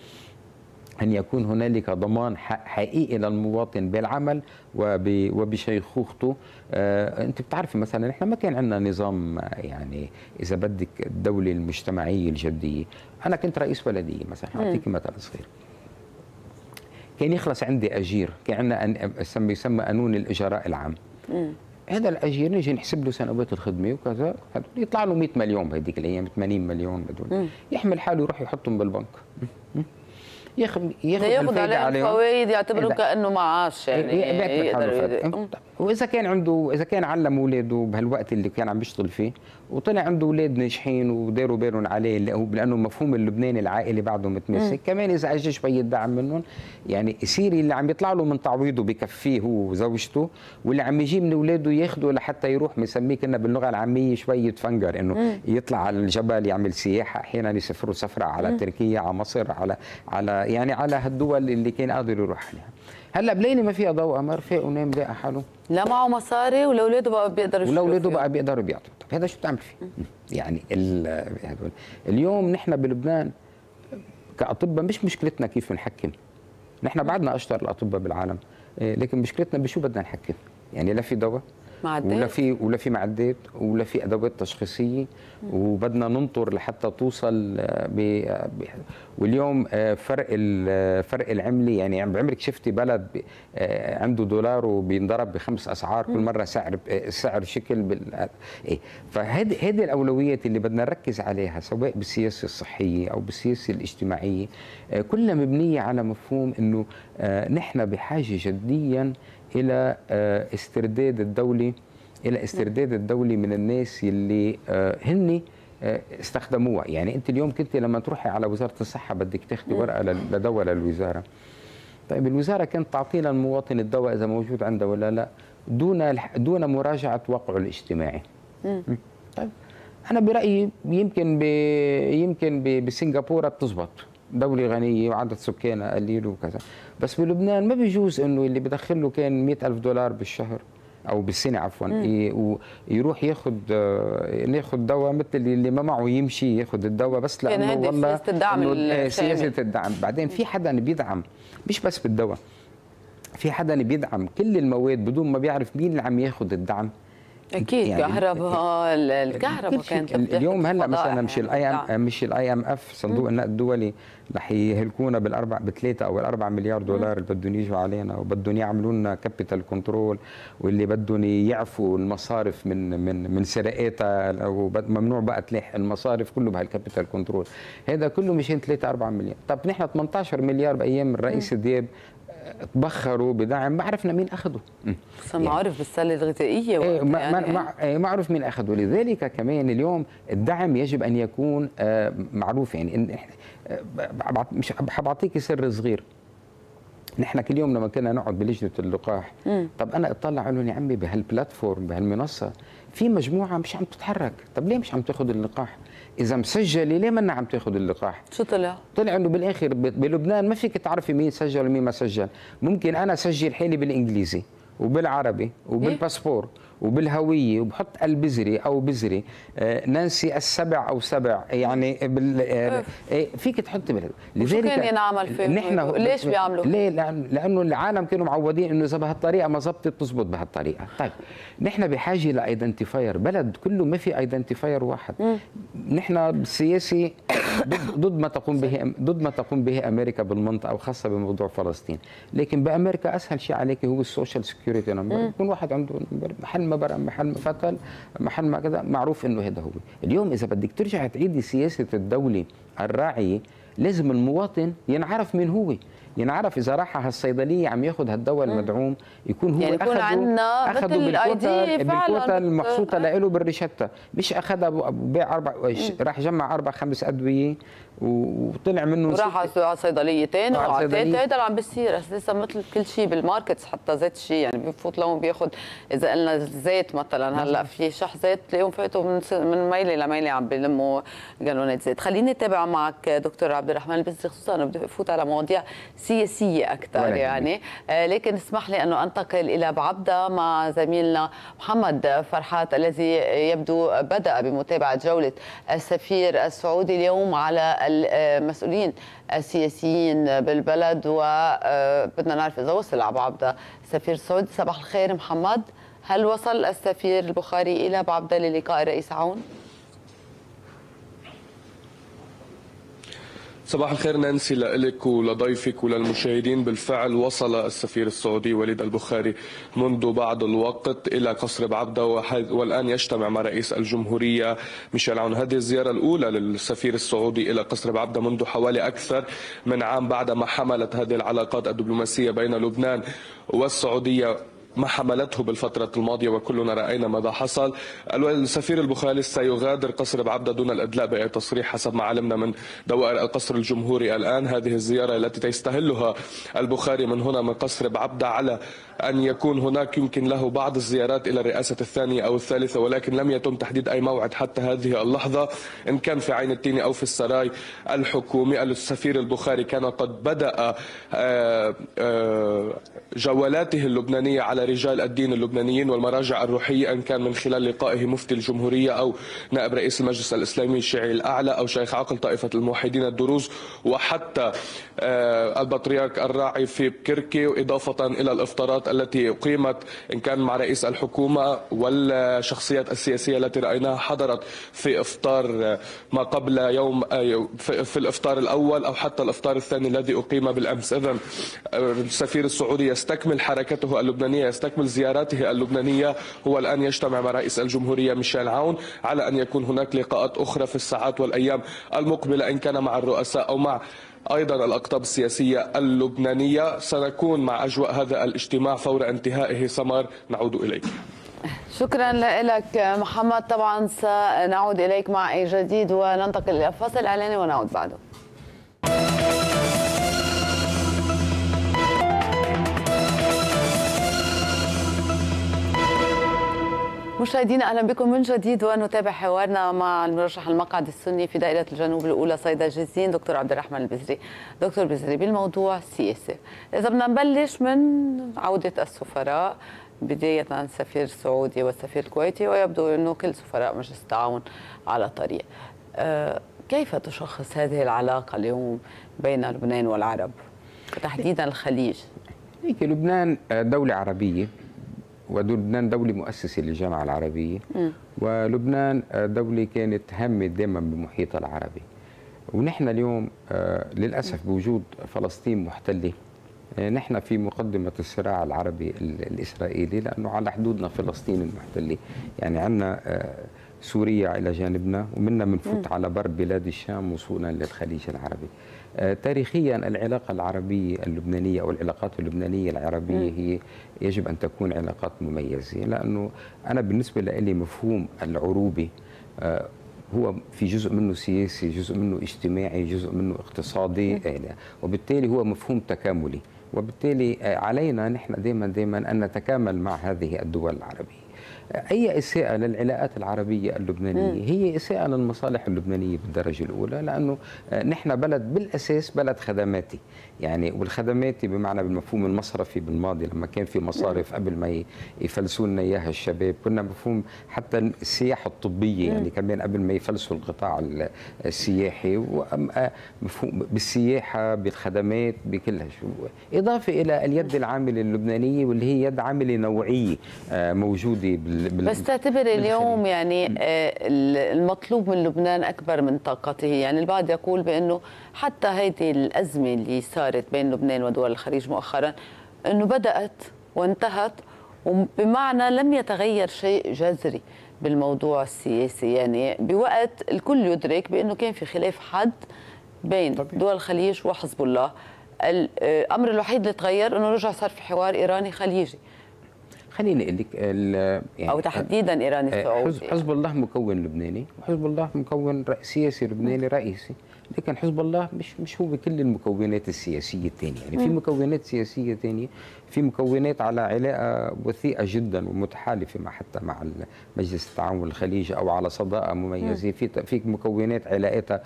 أن يكون هنالك ضمان حقيقي للمواطن بالعمل وبشيخوخته. آه أنت بتعرفي مثلا إحنا ما كان عندنا نظام يعني إذا بدك الدولة المجتمعية الجدية. أنا كنت رئيس بلدية مثلا أعطيك مثل صغير. كان يخلص عندي أجير كان عندنا يسمى قانون الإجراء العام. هذا الاجير نجي نحسب له سنوات الخدمة وكذا يطلع له 100 مليون بهذيك الأيام 80 مليون بدون. يحمل حاله يروح يحطهم بالبنك. ياخذ ياخذ عليهم. فوائد يعتبروا كأنه معاش يعني يقدر وإذا كان عنده إذا كان علم اولاده بهالوقت اللي كان عم بيشتغل فيه وطلع عنده أولاد ناجحين وداروا بالهم عليه لأنه مفهوم اللبناني العائلي بعده متمسك كمان إذا اجى شوية دعم منهم يعني يصير اللي عم يطلع له من تعويضه بكفيه هو وزوجته واللي عم يجي من اولاده ياخذه لحتى يروح بنسميه كنا باللغة العامية شوية فنجر إنه. يطلع على الجبل يعمل سياحة أحيانا يسافروا سفرة على. تركيا على مصر على على يعني على هالدول اللي كان قادر يروح عليها هلا بليله ما فيها ضوء قمر فاق ونام لقى حاله. لا معه مصاري ولاولاده بقى بيقدروا ولاولاده بقى بيقدروا بيعطوا. طب هذا شو بتعمل فيه؟ يعني اليوم نحن بلبنان كأطباء مش مشكلتنا كيف نحكم. نحن بعدنا أشطر الأطباء بالعالم إيه، لكن مشكلتنا بشو بدنا نحكم؟ يعني لا في دواء معدات. ولا في ولا في معدات ولا في أدوات تشخيصية وبدنا ننطر لحتى توصل آه، ب واليوم آه، فرق فرق العملة. يعني بعمرك شفتي بلد آه، عنده دولار وبينضرب بخمس أسعار كل مرة سعر سعر شكل بال إيه. فهذه هذه الأولويات اللي بدنا نركز عليها سواء بالسياسة الصحية أو بالسياسة الاجتماعية كلها مبنية على مفهوم إنه نحن بحاجة جديا إلى آه، استرداد الدولة إلى استرداد الدولة من الناس اللي آه، هن آه، استخدموها. يعني أنت اليوم كنت لما تروحي على وزارة الصحة بدك تاخذي ورقة لدواء للوزارة. طيب الوزارة كانت تعطي للمواطن الدواء إذا موجود عنده ولا لا دون دون مراجعة وقعه الاجتماعي. طيب أنا برأيي يمكن ب... يمكن ب... بسنغافورة بتزبط دولة غنية وعدد سكانها قليل وكذا. بس بلبنان ما بيجوز إنه اللي بدخل له كان مئة ألف دولار بالشهر أو بالسنة عفوا. ويروح ياخذ ياخذ دواء مثل اللي ما معه يمشي ياخذ الدواء بس لأنه والله سياسة الدعم سياسة الدعم. بعدين في حدا بيدعم مش بس بالدواء في حدا بيدعم كل المواد بدون ما بيعرف مين اللي عم ياخذ الدعم. أكيد يعني كهرباء الكهرباء كانت اليوم هلأ مثلا مش ال IM مش ال IMF صندوق النقد الدولي رح يهلكونا بالأربع بثلاثه أو الأربع مليار دولار اللي بدهم يجوا علينا وبدهم يعملوا لنا capital control واللي بدهم يعفوا المصارف من من من سرقاتها وممنوع بقى تلاح المصارف كله بهالكابيتال كنترول هذا كله مشان 3 4 مليار. طب نحن 18 مليار بأيام الرئيس دياب تبخروا بدعم ما عرفنا مين اخذه ما عرف بالسلة الغذائية إيه ما, يعني. ما, إيه، عرف مين اخذه لذلك كمان اليوم الدعم يجب أن يكون آه، معروف يعني. إن إحنا آه، مش حبعطيكي سر صغير. نحن كل يوم لما كنا نقعد بلجنة اللقاح مم. طب أنا أطلع لهم يا عمي بهالبلاتفورم بهالمنصة في مجموعة مش عم تتحرك. طب ليه مش عم تاخذ اللقاح؟ إذا مسجله ليه منا عم تاخذ اللقاح؟ شو طلع؟ طلع إنه بالآخر بلبنان ما فيك تعرفي مين سجل ومين ما سجل. ممكن أنا أسجل حالي بالإنجليزي وبالعربي وبالباسبور وبالهوية وبحط البزري أو بزري. آه نانسي السبع أو سبع. يعني بال آه إيه، فيك تحطي بال لذلك كان ينعمل فيه نحن ليش بيعملوا؟ ليه؟ لأنه العالم كانوا معودين إنه إذا بهالطريقة ما زبطت تزبط بهالطريقة. طيب نحن بحاجة ل identifier بلد كله ما في identifier واحد. م. نحن بالسياسي ضد ما تقوم به ضد ما تقوم به أمريكا بالمنطقة وخاصه بموضوع فلسطين. لكن بأمريكا أسهل شيء عليك هو ال social security number يكون واحد عنده محل ما برا محل ما فتل محل ما كذا معروف إنه هذا هو. اليوم إذا بدك ترجع تعيدي سياسة الدولة الراعية لازم المواطن ينعرف مين هو. ينعرف إذا راح على الصيدليه عم ياخذ هالدواء المدعوم يكون هو يعني يكون عندنا اخذه بالكوتا بالكوتا المحطوطه له بالريشتة. مش أخذها وبيع أربع راح جمع أربع خمس أدوية وطلع منه وراح على صيدليتين وعلى ثلاثة هذا اللي عم بيصير. أساسا مثل كل شيء بالماركتس حتى زيت الشيء يعني بفوت لهم بياخذ إذا قلنا زيت مثلا هلأ في شح زيت تلاقيهم فاتوا من من ميلة لميله عم بيلموا جالونات زيت. خليني أتابع معك دكتور عبد الرحمن البزي خصوصا بدي أفوت على مواضيع سياسية أكثر يعني. آه لكن اسمح لي أنه أنتقل إلى بعبدة مع زميلنا محمد فرحات الذي يبدو بدأ بمتابعة جولة السفير السعودي اليوم على المسؤولين السياسيين بالبلد. وبدنا نعرف إذا وصل ابو عبدة السفير السعودي. صباح الخير محمد. هل وصل السفير البخاري إلى ابو عبده للقاء الرئيس عون؟ صباح الخير نانسي لك ولضيفك وللمشاهدين. بالفعل وصل السفير السعودي وليد البخاري منذ بعض الوقت إلى قصر بعبدة والآن يجتمع مع رئيس الجمهورية ميشيل عون. هذه الزيارة الأولى للسفير السعودي إلى قصر بعبدة منذ حوالي أكثر من عام بعدما حملت هذه العلاقات الدبلوماسية بين لبنان والسعودية. ما حملته بالفترة الماضية وكلنا رأينا ماذا حصل. السفير البخاري سيغادر قصر بعبدة دون الإدلاء بأي تصريح حسب ما علمنا من دوائر القصر الجمهوري الآن. هذه الزيارة التي تستهلها البخاري من هنا من قصر بعبدة على أن يكون هناك يمكن له بعض الزيارات إلى الرئاسة الثانية أو الثالثة ولكن لم يتم تحديد أي موعد حتى هذه اللحظة. إن كان في عين التين أو في السراي الحكومي السفير البخاري كان قد بدأ آه، آه، جولاته اللبنانية على رجال الدين اللبنانيين والمراجع الروحية إن كان من خلال لقائه مفتي الجمهورية أو نائب رئيس المجلس الإسلامي الشيعي الأعلى أو شيخ عقل طائفة الموحدين الدروز وحتى آه، البطريرك الراعي في بكركي وإضافة إلى الإفطارات التي أقيمت إن كان مع رئيس الحكومة والشخصيات السياسية التي رأيناها حضرت في إفطار ما قبل يوم في الإفطار الأول أو حتى الإفطار الثاني الذي أقيم بالأمس. إذا السفير السعودي يستكمل حركته اللبنانية يستكمل زياراته اللبنانية. هو الآن يجتمع مع رئيس الجمهورية ميشيل عون على أن يكون هناك لقاءات أخرى في الساعات والأيام المقبلة إن كان مع الرؤساء أو مع أيضا الأقطاب السياسية اللبنانية سنكون مع أجواء هذا الاجتماع فور انتهائه سمر نعود إليك. شكرا لك محمد. طبعا سنعود إليك مع جديد وننتقل إلى فصل إعلاني ونعود بعده. مشاهدينا أهلا بكم من جديد ونتابع حوارنا مع المرشح المقعد السني في دائرة الجنوب الأولى صيدا جزين دكتور عبد الرحمن البزري. دكتور بزري بالموضوع السياسي إذا بدنا نبلش من عودة السفراء بداية السفير السعودي والسفير الكويتي ويبدو أنه كل سفراء مجلس التعاون على طريق. أه كيف تشخص هذه العلاقة اليوم بين لبنان والعرب؟ وتحديدا الخليج. لبنان دولة عربية. ولبنان دولة مؤسسة للجامعة العربية. م. ولبنان دولة كانت هامة دائما بمحيطها العربي. ونحن اليوم للأسف بوجود فلسطين محتلة. نحن في مقدمة الصراع العربي الإسرائيلي لأنه على حدودنا فلسطين المحتلة. يعني عندنا سوريا إلى جانبنا ومنا بنفوت على بر بلاد الشام وصولا للخليج العربي. تاريخيا العلاقة العربية اللبنانية أو العلاقات اللبنانية العربية هي يجب أن تكون علاقات مميزة لأنه أنا بالنسبة لي مفهوم العروبة هو في جزء منه سياسي جزء منه اجتماعي جزء منه اقتصادي وبالتالي هو مفهوم تكاملي. وبالتالي علينا نحن دائما دائما أن نتكامل مع هذه الدول العربية. أي إساءة للعلاقات العربية اللبنانية؟ هي إساءة للمصالح اللبنانية بالدرجة الأولى لأنه نحن بلد بالأساس بلد خدماتي. يعني والخدماتي بمعنى بالمفهوم المصرفي بالماضي لما كان في مصارف قبل ما يفلسوا لنا إياها الشباب كنا مفهوم حتى السياحة الطبية يعني كمان قبل ما يفلسوا القطاع السياحي مفهوم بالسياحة بالخدمات بكلها شو إضافة إلى اليد العاملة اللبنانية واللي هي يد عاملة نوعية موجودة بال... بس تعتبر اليوم يعني المطلوب من لبنان أكبر من طاقته. يعني البعض يقول بأنه حتى هذه الأزمة اللي صارت بين لبنان ودول الخليج مؤخرا إنه بدأت وانتهت وبمعنى لم يتغير شيء جذري بالموضوع السياسي. يعني بوقت الكل يدرك بأنه كان في خلاف حد بين طبيعي. دول الخليج وحزب الله. الامر الوحيد اللي تغير إنه رجع صار في حوار إيراني خليجي. خليني أقول لك يعني أو تحديدا إيراني سعودي حزب الله مكون لبناني وحزب الله مكون سياسي لبناني رئيسي. لكن حزب الله مش مش هو بكل المكونات السياسية الثانية. يعني في مكونات سياسية ثانية في مكونات على علاقة وثيقة جدا ومتحالفة مع حتى مع مجلس التعاون الخليجي أو على صداقة مميزة. في في مكونات علاقتها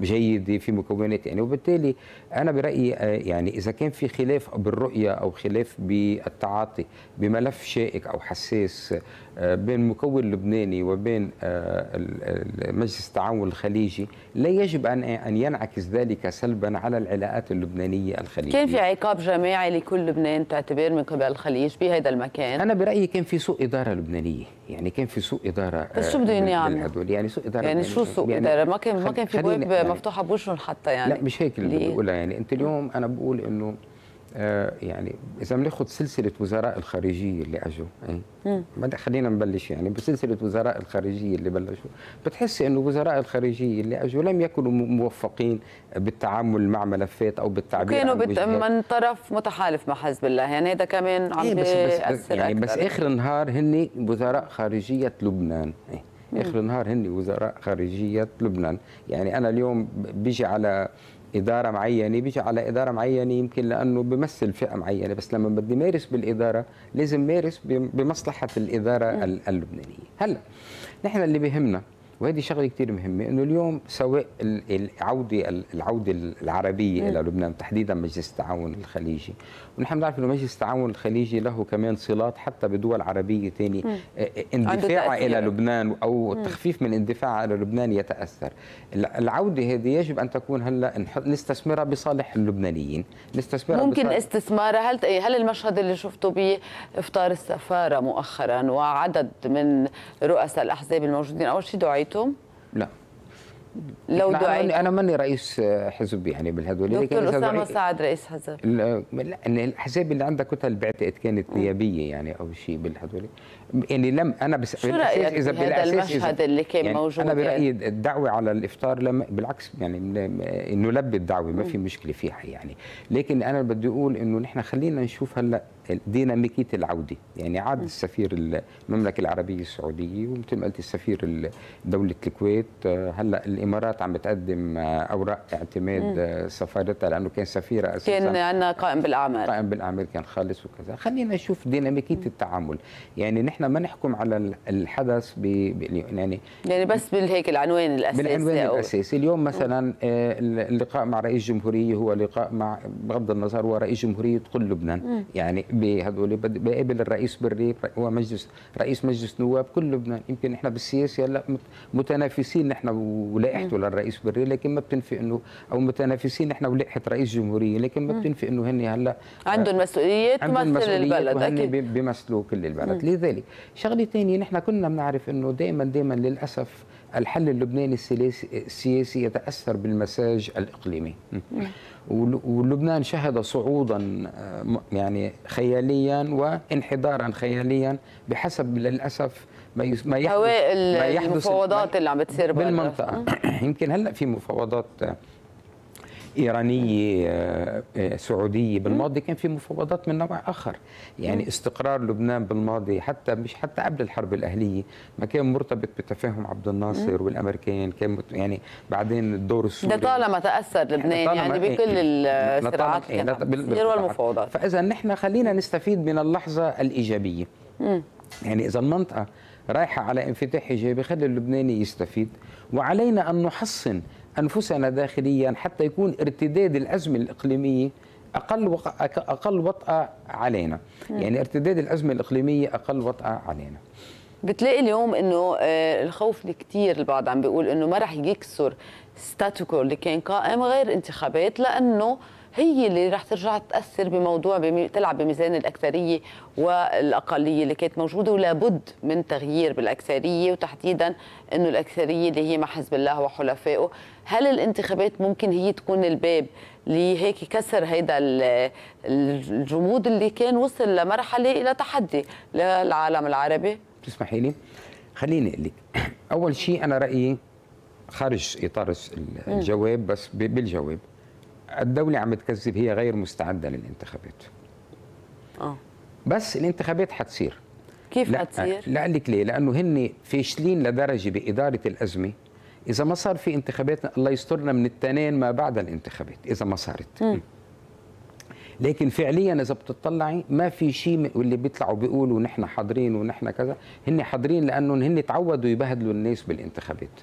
جيدة في مكونات يعني. وبالتالي أنا برأيي يعني إذا كان في خلاف بالرؤية أو خلاف بالتعاطي بملف شائك أو حساس آه، بين مكون لبناني وبين آه، مجلس التعاون الخليجي لا يجب أن أن ينعكس ذلك سلبا على العلاقات اللبنانية الخليجية كان في عقاب جماعي لكل لبنان تعتبر من قبل الخليج بهذا المكان أنا برأيي كان في سوء إدارة لبنانية يعني كان في سوء إدارة بس شو آه، بدهم يعملوا؟ يعني سوء إدارة يعني شو. سوء يعني إدارة ما كان ما كان في بواب يعني مفتوحه بوشهم حتى يعني لا مش هيك اللي؟ بقولها يعني أنت اليوم أنا بقول إنه آه يعني إذا بناخذ سلسلة وزراء الخارجية اللي أجوا؟ بدأ خلينا نبلش يعني بسلسلة وزراء الخارجية اللي بلشوا بتحسي إنه وزراء الخارجية اللي أجوا لم يكونوا موفقين بالتعامل مع ملفات أو بالتعبير كانوا عن بت... من طرف متحالف مع حزب الله يعني هذا كمان عم إيه بس بس, بس يعني بس أكثر. آخر النهار هن وزراء خارجية لبنان إيه؟ آخر النهار هن وزراء خارجية لبنان يعني أنا اليوم بيجي على إدارة معينة بيجي على إدارة معينة يمكن لأنه بمثل فئة معينة بس لما بدي مارس بالإدارة لازم مارس بم- بمصلحة الإدارة ال- اللبنانية. هلأ نحن اللي بيهمنا وهذه شغلة كثير مهمة إنه اليوم سواء ال- العوده العودة العربية إلى لبنان تحديدا مجلس التعاون الخليجي ونحن بنعرف إنه مجلس التعاون الخليجي له كمان صلات حتى بدول عربية ثانية اندفاعها تأثير. إلى لبنان أو التخفيف من اندفاعها إلى لبنان يتأثر. الع- العودة هذه يجب أن تكون هلأ نستثمرها بصالح اللبنانيين. نستثمرها ممكن بصالح استثمارها. هل هل المشهد اللي شفته بإفطار السفارة مؤخرا وعدد من رؤساء الأحزاب الموجودين أول شيء دعيتم؟ لو لا، أنا ماني- دعيتم أنا ماني رئيس حزب يعني بالهدول دكتور أسامة دعيت- سعد رئيس حزب. لا الاحزاب اللي عندها كتل بعتقد كانت نيابية يعني أو شيء بالهدول. يعني لم أنا بس شو رأيك إذا بهذا بالأساس إذا- المشهد اللي كان يعني موجود أنا برايي يعني؟ الدعوة على الإفطار لما بالعكس يعني من- إنه لبي الدعوة ما في مشكلة فيها يعني. لكن أنا بدي أقول إنه نحن خلينا نشوف هلأ ديناميكية العودة. يعني عاد السفير المملكة العربية السعودية ومثل ما قلت السفير ال- دولة الكويت هلأ الإمارات عم بتقدم أوراق اعتماد سفارتها لأنه كان سفيره أساسا كان عندنا قائم بالأعمال. قائم بالأعمال كان خالص وكذا. خلينا نشوف ديناميكية التعامل. يعني نحن ما نحكم على ال- الحدث ب... يعني يعني بس بالهيك العنوان الأساسي بالعنوان أو- الأساسي. اليوم مثلا آه، اللقاء مع رئيس جمهوريه هو لقاء مع بغض النظر هو رئيس جمهورية كل لبنان. يعني بهدول بقابل الرئيس بالريف هو مجلس رئيس مجلس نواب كل لبنان. يمكن إحنا بالسياسة هلأ مت- متنافسين نحن ولائحته للرئيس بالريف لكن ما بتنفي انه أو متنافسين نحن ولائحة رئيس جمهورية لكن ما بتنفي إنه هن هلأ عندهم مسؤوليه عندهم تمثل مسؤولية البلد أكيد. بي- بيمثلوا كل البلد. لذلك شغلة ثانية نحن كنا بنعرف إنه دائما دائما للأسف الحل اللبناني السياسي- يتأثر بالمساج الإقليمي. ول- ولبنان شهد صعودا يعني خياليا وانحدارا خياليا بحسب للأسف ما يس- ما يحدث ما يحدث- المفاوضات اللي عم بتصير. بالمنطقة. يمكن هلأ في مفاوضات إيرانية آه، آه، سعودية بالماضي كان في مفاوضات من نوع آخر. يعني استقرار لبنان بالماضي حتى مش حتى قبل الحرب الأهلية ما كان مرتبط بتفاهم عبد الناصر والأمريكان كان يعني بعدين الدور السوري. ده طالما تأثر لبنان طالما يعني إيه، بكل إيه، الصراعات إيه، بالقطاعات. والمفاوضات. فإذا نحن خلينا نستفيد من اللحظة الإيجابية. يعني إذا المنطقة رايحة على انفتاح إيجابي خلي اللبناني يستفيد. وعلينا أن نحصن أنفسنا داخليا حتى يكون ارتداد الأزمة الإقليمية أقل وق... أقل وطأة علينا. يعني ارتداد الأزمة الإقليمية أقل وطأة علينا. بتلاقي اليوم إنه آه، الخوف الكتير البعض عم بيقول إنه ما رح يكسر ستاتوكو اللي كان قائم غير انتخابات لأنه هي اللي رح ترجع تأثر بموضوع بمي... تلعب بميزان الأكثرية والأقلية اللي كانت موجودة ولابد من تغيير بالأكثرية وتحديدا إنه الأكثرية اللي هي مع حزب الله وحلفائه. هل الانتخابات ممكن هي تكون الباب لهيك كسر هيدا ال- الجمود اللي كان وصل لمرحلة إلى تحدي للعالم العربي؟ تسمحي لي؟ خليني أقول لك. أول شيء أنا رأيي خارج إطار الجواب بس بالجواب. الدولة عم تكذب هي غير مستعدة للانتخابات. آه. بس الانتخابات حتصير. كيف لا حتصير؟ لا لك ليه؟ لأنه هن فاشلين لدرجة بإدارة الأزمة. إذا ما صار في انتخابات الله يسترنا من التنين ما بعد الانتخابات إذا ما صارت. لكن فعليا إذا بتطلعي ما في شيء م- واللي بيطلعوا بيقولوا نحن حاضرين ونحن كذا. هن حاضرين لأنهم هن تعودوا يبهدلوا الناس بالانتخابات.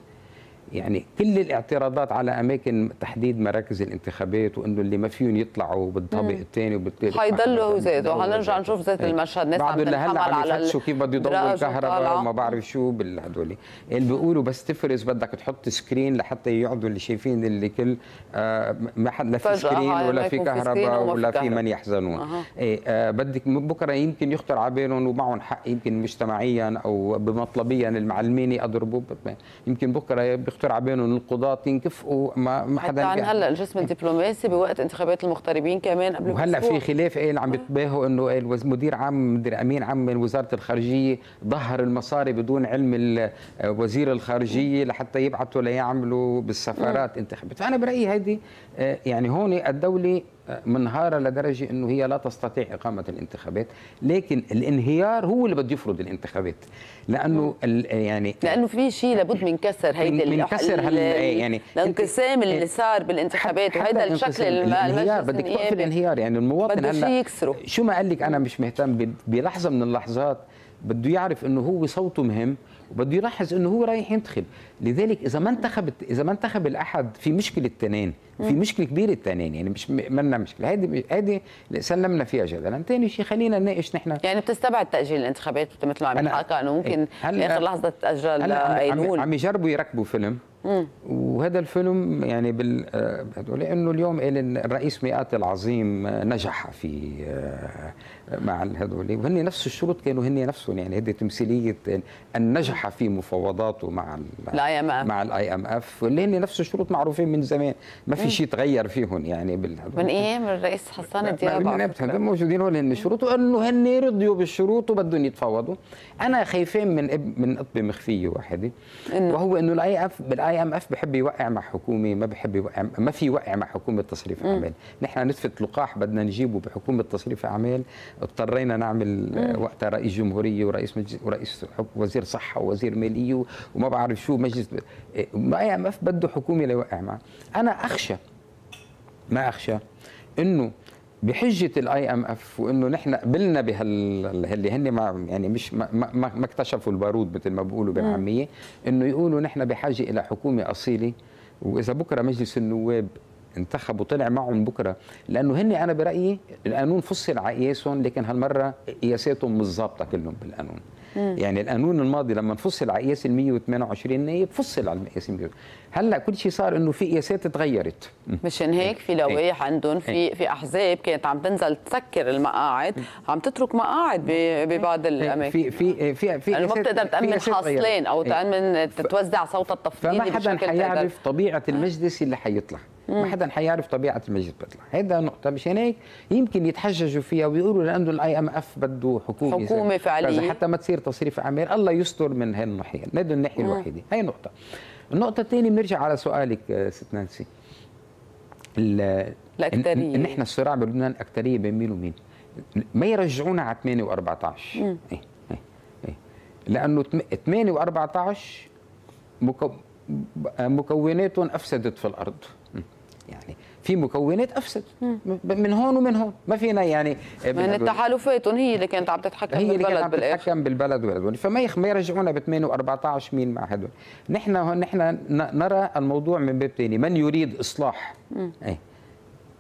يعني كل الاعتراضات على أماكن تحديد مراكز الانتخابات وإنه اللي ما فيهم يطلعوا بالطابق الثاني وبالثالث حيضلوا زيتوا هنرجع نشوف زيت المشهد. ناس بعده لهلا تنحمل عم يفتشوا كيف بده الدراج الكهرباء. وما بعرف شو بالهدول اللي بيقولوا بس تفرز بدك تحط سكرين لحتى يقعدوا اللي شايفين اللي كل آه ما حد لا في سكرين ولا في كهرباء ولا في. من يحزنون. إيه آه بدك بكرة يمكن يخطر على بالهم ومعهم حق يمكن مجتمعيا أو بمطلبيا المعلمين يضربوا. يمكن بكرة بيخطر على بالهم القضاة ينكفئوا ما ما حتى حدا عن بيعمل. هلأ الجسم الدبلوماسي بوقت انتخابات المغتربين كمان قبل وهلأ. في خلاف قال عم يتباهوا إنه وز- مدير عام مدير أمين عام من وزارة الخارجية ظهر المصاري بدون علم وزير الخارجية لحتى يبعثوا ليعملوا بالسفارات انتخابات فأنا برأيي هذه آه، يعني هون الدولة منهاره لدرجة إنه هي لا تستطيع إقامة الانتخابات لكن الانهيار هو اللي بده يفرض الانتخابات لأنه يعني لأنه في شيء لابد من كسر هيدي من ال- كسر ال- هال- يعني الانقسام اللي صار بالانتخابات انقسام الشكل الانهيار بدك توقف الانهيار يعني المواطن بده هلا شيء يكسره. شو ما قال لك أنا مش مهتم بلحظة من اللحظات بده يعرف إنه هو صوته مهم وبده يلاحظ إنه هو رايح ينتخب. لذلك إذا ما انتخب إذا ما انتخب الأحد في مشكلة التنين في مشكلة كبيرة التنين يعني مش منا مشكلة. هذه هذه سلمنا فيها جدلا. ثاني شيء خلينا نناقش نحن يعني بتستبعد تأجيل الانتخابات مثل ما عم يحكى انه ممكن إيه. لاخر لحظة تتاجل هلا عم- يجربوا يركبوا فيلم. وهذا الفيلم يعني بال آه، لأنه اليوم قال إن الرئيس مئات العظيم آه، نجح في آه، مع هذول وهن نفس الشروط كانوا هن نفسهم يعني هذه تمثيلية ان نجح في مفاوضاته مع ال- ال IMF. مع ال IMF اللي هن نفس الشروط معروفين من زمان. ما في شيء تغير فيهم يعني بالهدول من أيام الرئيس حسان دياب. موجودين هول هن الشروط. وانه هن رضيوا بالشروط وبدهم يتفاوضوا. أنا خايفين من إب- من قطبة مخفية واحدة؟ وهو إنه ال IF بال IMF بحب يوقع مع حكومة ما بحب يوقع ما في يوقع مع حكومة تصريف أعمال. نحن نتفه لقاح بدنا نجيبه بحكومة تصريف أعمال. اضطرينا نعمل وقتها رئيس جمهورية ورئيس مجلس ورئيس وزير صحة ووزير مالية وما بعرف شو مجلس ال IMF بده حكومة ليوقع معه. أنا اخشى ما أخشى إنه بحجة ال IMF وإنه نحن قبلنا بهال اللي هن ما يعني مش ما, ما, ما اكتشفوا البارود مثل ما بيقولوا بالعاميه إنه يقولوا نحن بحاجة إلى حكومة أصيلة وإذا بكرة مجلس النواب انتخب وطلع معهم بكرة. لأنه هن أنا برأيي القانون فصل على قياسهم لكن هالمرة قياساتهم مش ظابطة كلهم بالقانون. يعني القانون الماضي لما انفصل على قياس ال 128 نايب فصل على 100 هلأ كل شيء صار إنه في قياسات تغيرت. مشان هيك في لوائح عندهم في في أحزاب كانت عم تنزل تسكر المقاعد عم تترك مقاعد ببعض الأماكن. في في في في لأنه ما بتقدر تأمن حاصلين. أو إيه. تأمن تتوزع صوت التفضيلي فما حدا حيعرف. طبيعة المجلس اللي حيطلع. ما حدا حيعرف طبيعة المجلس بيطلع. هذا نقطة. مشان هيك يمكن يتحججوا فيها ويقولوا لأنه ال IMF بده حكومة حكومة فعلية. كذا. حتى ما تصير تصريف اعمال الله يستر من هاي الناحية. هذه الناحية الوحيدة. هي نقطة. النقطة الثانية بنرجع على سؤالك آه، ست نانسي. ال- الأكترية. إن- إن نحن الصراع بلبنان اكتريه بين مين ومين؟ ما يرجعونا على 8 و14 إيه إيه إيه. لأنه 8 و14 مكو... مكوناتهم أفسدت في الأرض. يعني. في مكونات افسدت من هون ومن هون. ما فينا يعني من التحالفاتهم هي اللي كانت عم تتحكم هي اللي كانت بالبلد عم بالآخر. تتحكم بالبلد والبلد فما يخ... ما يرجعونا ب 8 و14 مين مع هدول. نحن هون نحن نرى الموضوع من باب ثاني من يريد إصلاح؟ أي.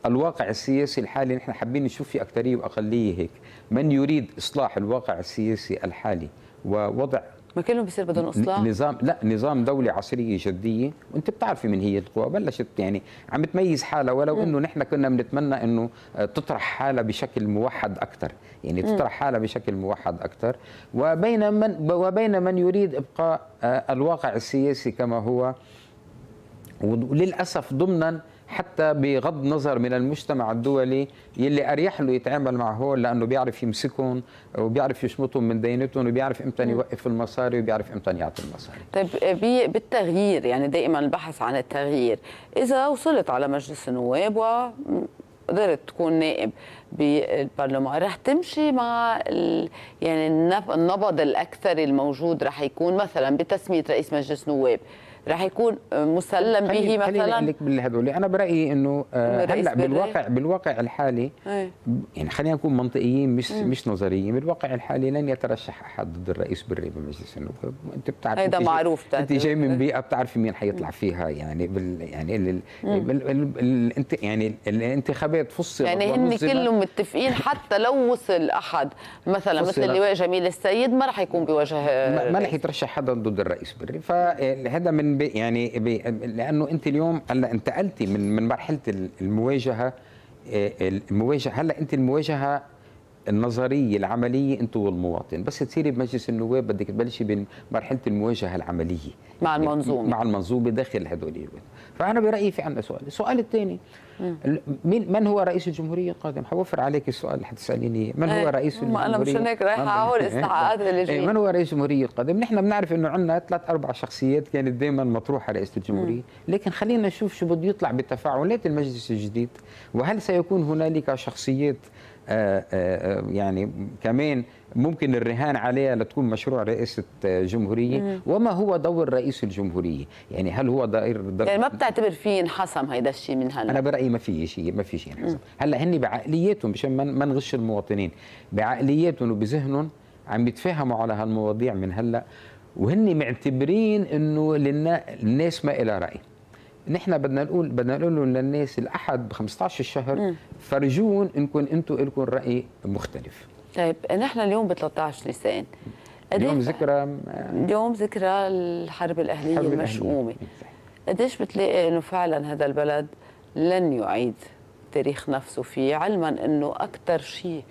الواقع السياسي الحالي نحن حابين نشوف في اكثريه وأقلية هيك. من يريد إصلاح الواقع السياسي الحالي ووضع ما كلهم بيصير بدهم إصلاح؟ نظام لا نظام دولي عصرية جدية وأنت بتعرفي من هي القوى بلشت يعني عم تميز حالها ولو إنه نحن كنا بنتمنى إنه آه، تطرح حالها بشكل موحد أكثر يعني تطرح حالها بشكل موحد أكثر وبين من وبين من يريد إبقاء آه، الواقع السياسي كما هو وللاسف ضمنا حتى بغض نظر من المجتمع الدولي يلي أريح له يتعامل مع هول لأنه بيعرف يمسكهم وبيعرف يشمطهم من دينتهم وبيعرف إمتى يوقف المصاري وبيعرف إمتى يعطي المصاري. طيب بالتغيير يعني دائما البحث عن التغيير. إذا وصلت على مجلس النواب وقدرت تكون نائب بالبرلمان رح تمشي مع ال... يعني النب- النبض الأكثر الموجود رح يكون مثلا بتسمية رئيس مجلس نواب. رح يكون مسلم به خليني مثلا أقول لك بالهدول أنا برأيي إنه آه، هلأ؟ بالواقع بالواقع الحالي إيه. يعني خلينا نكون منطقيين مش مش نظريين بالواقع الحالي لن يترشح أحد ضد الرئيس بري بمجلس النواب أنت بتعرف هيدا أنت جاي- معروف انت. جاي من بيئة بتعرفي مين حيطلع فيها يعني بال يعني ال ال ال ال انت يعني الانتخابات فصلت يعني هن. كلهم متفقين حتى لو وصل أحد مثلا مثل. اللواء جميل السيد ما رح يكون بوجه ما رح يترشح حدا ضد الرئيس بري فهذا من يعني بي لأنه أنت اليوم هلأ انتقلتي من من مرحلة المواجهة آه، المواجهة هلأ أنت المواجهة النظريه العملية انت والمواطن. بس تصيري بمجلس النواب بدك تبلشي بمرحله المواجهة العملية. مع المنظومة. مع المنظومة داخل هدول. فأنا برأيي في عندنا سؤال. السؤال الثاني مين من هو رئيس الجمهورية القادم؟ حوفر عليك السؤال اللي حتساليني من هو إيه، رئيس الجمهورية؟ مشان هيك رايحة آه، أقول إيه، استحقاقات اللي إيه،. من هو رئيس الجمهورية القادم؟ نحن بنعرف إنه عندنا ثلاث أربع شخصيات كانت دائما مطروحة رئيسة الجمهورية. لكن خلينا نشوف شو بده يطلع بتفاعلات المجلس الجديد. وهل سيكون هنالك شخصيات يعني كمان ممكن الرهان عليها لتكون مشروع رئاسة آه، جمهورية. وما هو دور رئيس الجمهورية؟ يعني هل هو دائر دور يعني ما بتعتبر فيه انحسم هيدا الشيء من هلا؟ أنا برأيي ما في شيء ما في شيء انحسن هلأ هن بعقلياتهم مشان ما نغش المواطنين بعقلياتهم وبذهنهم عم يتفاهموا على هالمواضيع من هلأ. وهن معتبرين إنه الناس ما لها نحن بدنا نقول بدنا نقول للناس الأحد ب 15 الشهر فرجون انكم أنتم لكم رأي مختلف. طيب نحن اليوم ب 13 نيسان اليوم ذكرى اليوم ذكرى الحرب الأهلية حرب المشؤومة. قديش بتلاقي إنه فعلا هذا البلد لن يعيد تاريخ نفسه فيه علما إنه أكثر شيء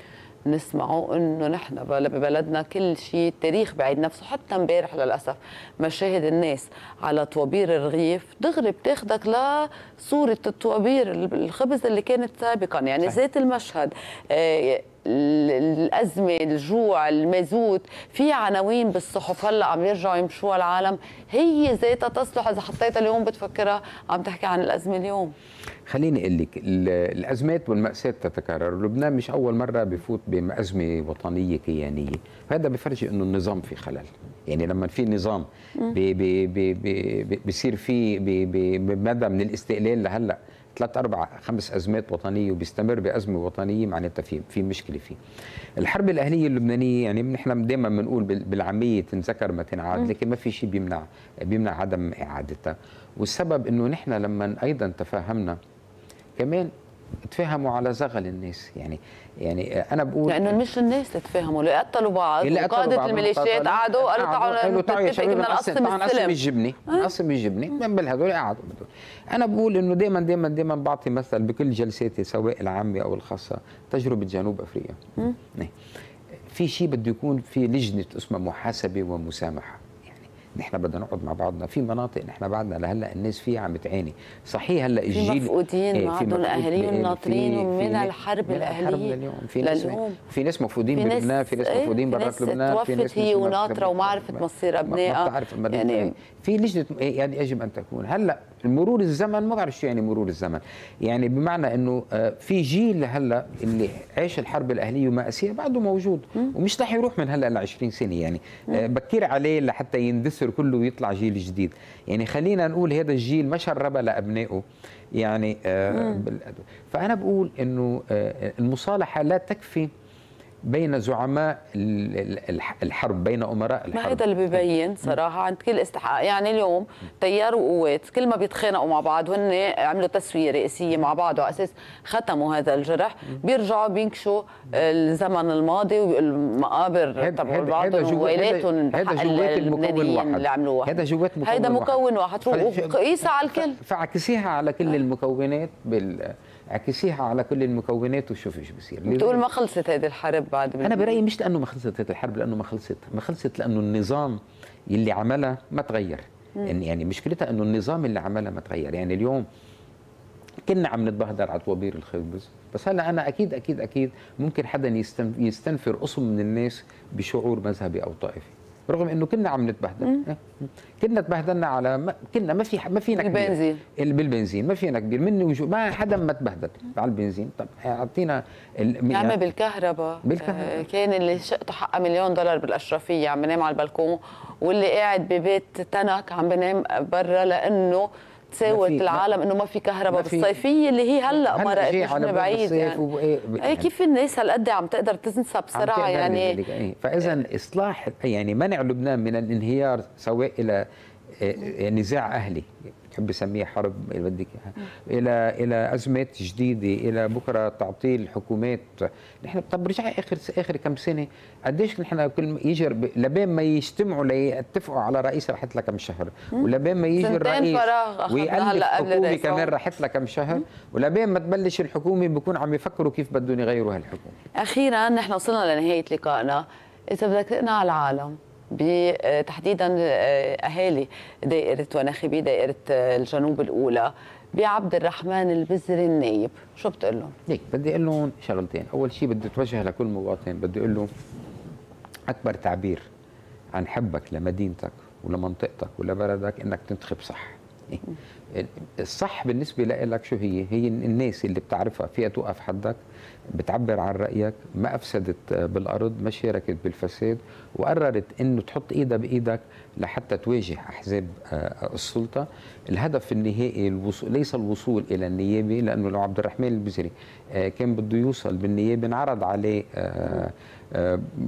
نسمعه إنه نحن بل- ببلدنا كل شيء التاريخ بعيد نفسه حتى امبارح للأسف مشاهد الناس على طوابير الرغيف دغري بتاخدك لصورة الطوابير الخبز اللي كانت سابقا يعني صحيح. ذات المشهد آه، الأزمة الجوع المازوت في عناوين بالصحف هلأ عم يرجعوا يمشوها العالم. هي ذاتها تصلح إذا حطيتها اليوم بتفكرها عم تحكي عن الأزمة اليوم. خليني أقول لك ال- الأزمات والمأساة تتكرر، لبنان مش أول مرة بفوت بأزمة وطنية كيانية، فهذا بفرجي إنه النظام في خلل، يعني لما في نظام بي بي بي بي بي بيصير في بمدى من الاستقلال لهلأ ثلاث أربع خمس أزمات وطنية وبيستمر بأزمة وطنية معناتها في في مشكلة فيه. الحرب الأهلية اللبنانية يعني نحن دائما بنقول بال- بالعامية تنذكر ما تنعاد لكن ما في شيء بيمنع بيمنع عدم إعادتها، والسبب إنه نحن لما أيضا تفاهمنا كمان تفاهموا على زغل الناس. يعني يعني أنا بقول لأنه مش الناس اللي تفهموا اللي قتلوا بعض اللي وقادة بعض الميليشيات قعدوا قالوا تعالوا نتفق بدنا نقسم السلم الجبنة. نقسم الجبنة. من بالهدول قعدوا أنا بقول إنه دائما دائما دائما بعطي مثل بكل جلساتي سواء العامة أو الخاصة تجربة جنوب أفريقيا. إيه. في شيء بده يكون في لجنة اسمها محاسبة ومسامحة. يعني نحن بدنا نقعد مع بعضنا في مناطق نحن بعدنا لهلأ الناس فيها عم بتعاني. صحيح هلأ الجيل مفقودين إيه، في بعضهم مفقود- أهاليهم إيه، ناطرين من الحرب لليوم. في ناس. في ناس مفقودين بلبنان في ناس إيه، مفقودين ناس لبنان في توفت ناس هي مش وناطرة وما عرفت مصير ما يعني- يعني في لجنه يعني يجب أن تكون. هلأ مرور الزمن ما بعرف شو يعني مرور الزمن. يعني بمعنى إنه آه، في جيل هلا اللي عاش الحرب الأهلية ومآسيها بعده موجود. ومش رح يروح من هلأ ل 20 سنة يعني. آه، بكير عليه لحتى يندثر كله ويطلع جيل جديد. يعني خلينا نقول هذا الجيل ما شربها لأبنائه. يعني آه فأنا بقول إنه المصالحة لا تكفي بين زعماء ال- ال- الح- الحرب بين أمراء ما الحرب هذا اللي ببين صراحة. عند كل استحقاق يعني اليوم تيار وقوات كل ما بيتخانقوا مع بعض وهن عملوا تسوية رئاسيه مع بعض على أساس ختموا هذا الجرح بيرجعوا بينكشوا الزمن الماضي والمقابر هذا- تبع هذا- هذا جوا- وويلاتهم هذا- هذا جوات المكون اللبنانيين واحد. اللي عملوها هذا جوات مكون واحد. مكون واحد. فال- وقيسها على الكل. فعكسيها على كل المكونات بال عكسيها على كل المكونات وشوفي شو بصير. بتقول ما خلصت هذه الحرب بعد أنا برأيي مش لأنه ما خلصت هذه الحرب لأنه ما خلصت. ما خلصت لأنه النظام اللي عملها ما تغير. يعني يعني مشكلتها إنه النظام اللي عملها ما تغير. يعني اليوم كنا عم نتبهدل على طوابير الخبز بس هلأ أنا أكيد أكيد أكيد ممكن حدا يستن- يستنفر قسم من الناس بشعور مذهبي أو طائفي. رغم إنه كنا عم نتبهدل إيه. كنا تبهدلنا على ما كنا ما في ما فينا كبير. البنزين. ال- بالبنزين ما فينا كبير مني وجو ما حدا ما تبهدل على البنزين طب أعطينا يا عمي بالكهرباء بالكهرباء. آه، كان اللي شقته حقه مليون دولار بالأشرفية عم بنام على البلكون واللي قاعد ببيت تنك عم بنام برا لأنه تساوت ما العالم إنه ما في كهرباء ما في- بالصيفية اللي هي هلأ على من بعيد الصيف يعني. وإيه- إيه كيف الناس هالقد عم تقدر تنسى بسرعة يعني؟ إيه. فإذا اصلاح يعني منع لبنان من الانهيار سواء إلى نزاع أهلي. بحب اسميها حرب بدك إلى إلى أزمات جديدة إلى بكرة تعطيل حكومات. نحن طب رجع آخر آخر كم سنة قديش نحن كل يجي لبين ما يجتمعوا ليتفقوا على رئيس رحت لها كم شهر. ولبين ما يجي الرئيس فراغ. أخذنا ويألف هلأ قبل حكومة الرئيس. كمان رحت لها كم شهر. ولبين ما تبلش الحكومة بكون عم يفكروا كيف بدهم يغيروا هالحكومة. أخيرا نحن وصلنا لنهاية لقائنا. إذا بدك تقنع العالم تحديدا آه، أهالي دائرة وناخبي دائرة آه، الجنوب الأولى بعبد الرحمن البزري النايب شو بتقول لهم؟ هيك بدي أقول لهم شغلتين أول شيء بدي أتوجه لكل مواطن بدي أقول له أكبر تعبير عن حبك لمدينتك ولمنطقتك ولبلدك إنك تنتخب صح إيه؟ الصح بالنسبة لك شو هي؟ هي الناس اللي بتعرفها فيها توقف حدك بتعبر عن رأيك ما أفسدت بالأرض ما شاركت بالفساد وقررت إنه تحط إيدها بإيدك لحتى تواجه أحزاب آه، السلطة. الهدف النهائي الوصول ليس الوصول إلى النيابة لأنه لو عبد الرحمن البزري آه، كان بده يوصل بالنيابة انعرض عليه آه،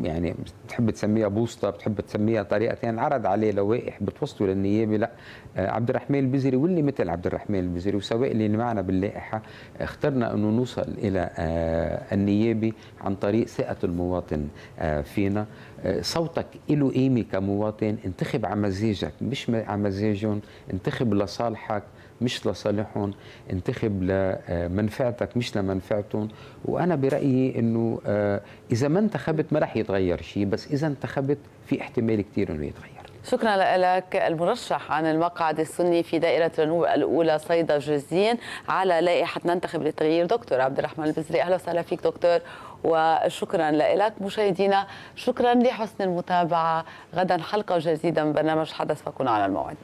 يعني بتحب تسميها بوسطة بتحب تسميها طريقه ثانية انعرض عليه لوائح بتوصله للنيابة لا عبد الرحمن البزري واللي مثل عبد الرحمن البزري وسواء اللي معنا باللائحة اخترنا أنه نوصل إلى آه، النيابه عن طريق ثقة المواطن آه، فينا. آه، صوتك له قيمة كمواطن انتخب على مزاجك مش على مزاجهم انتخب لصالحك مش لصالحهم انتخب لمنفعتك مش لمنفعتهم. وأنا برأيي إنه إذا ما انتخبت ما رح يتغير شيء بس إذا انتخبت في احتمال كثير إنه يتغير. شكرا لك المرشح عن المقعد السني في دائرة جنوب الأولى صيدا جزين على لائحة ننتخب للتغيير. دكتور عبد الرحمن البزري أهلا وسهلا فيك دكتور وشكرا لك مشاهدينا. شكرا لحسن المتابعة. غدا حلقة جديدة من برنامج حدث فكونوا على الموعد.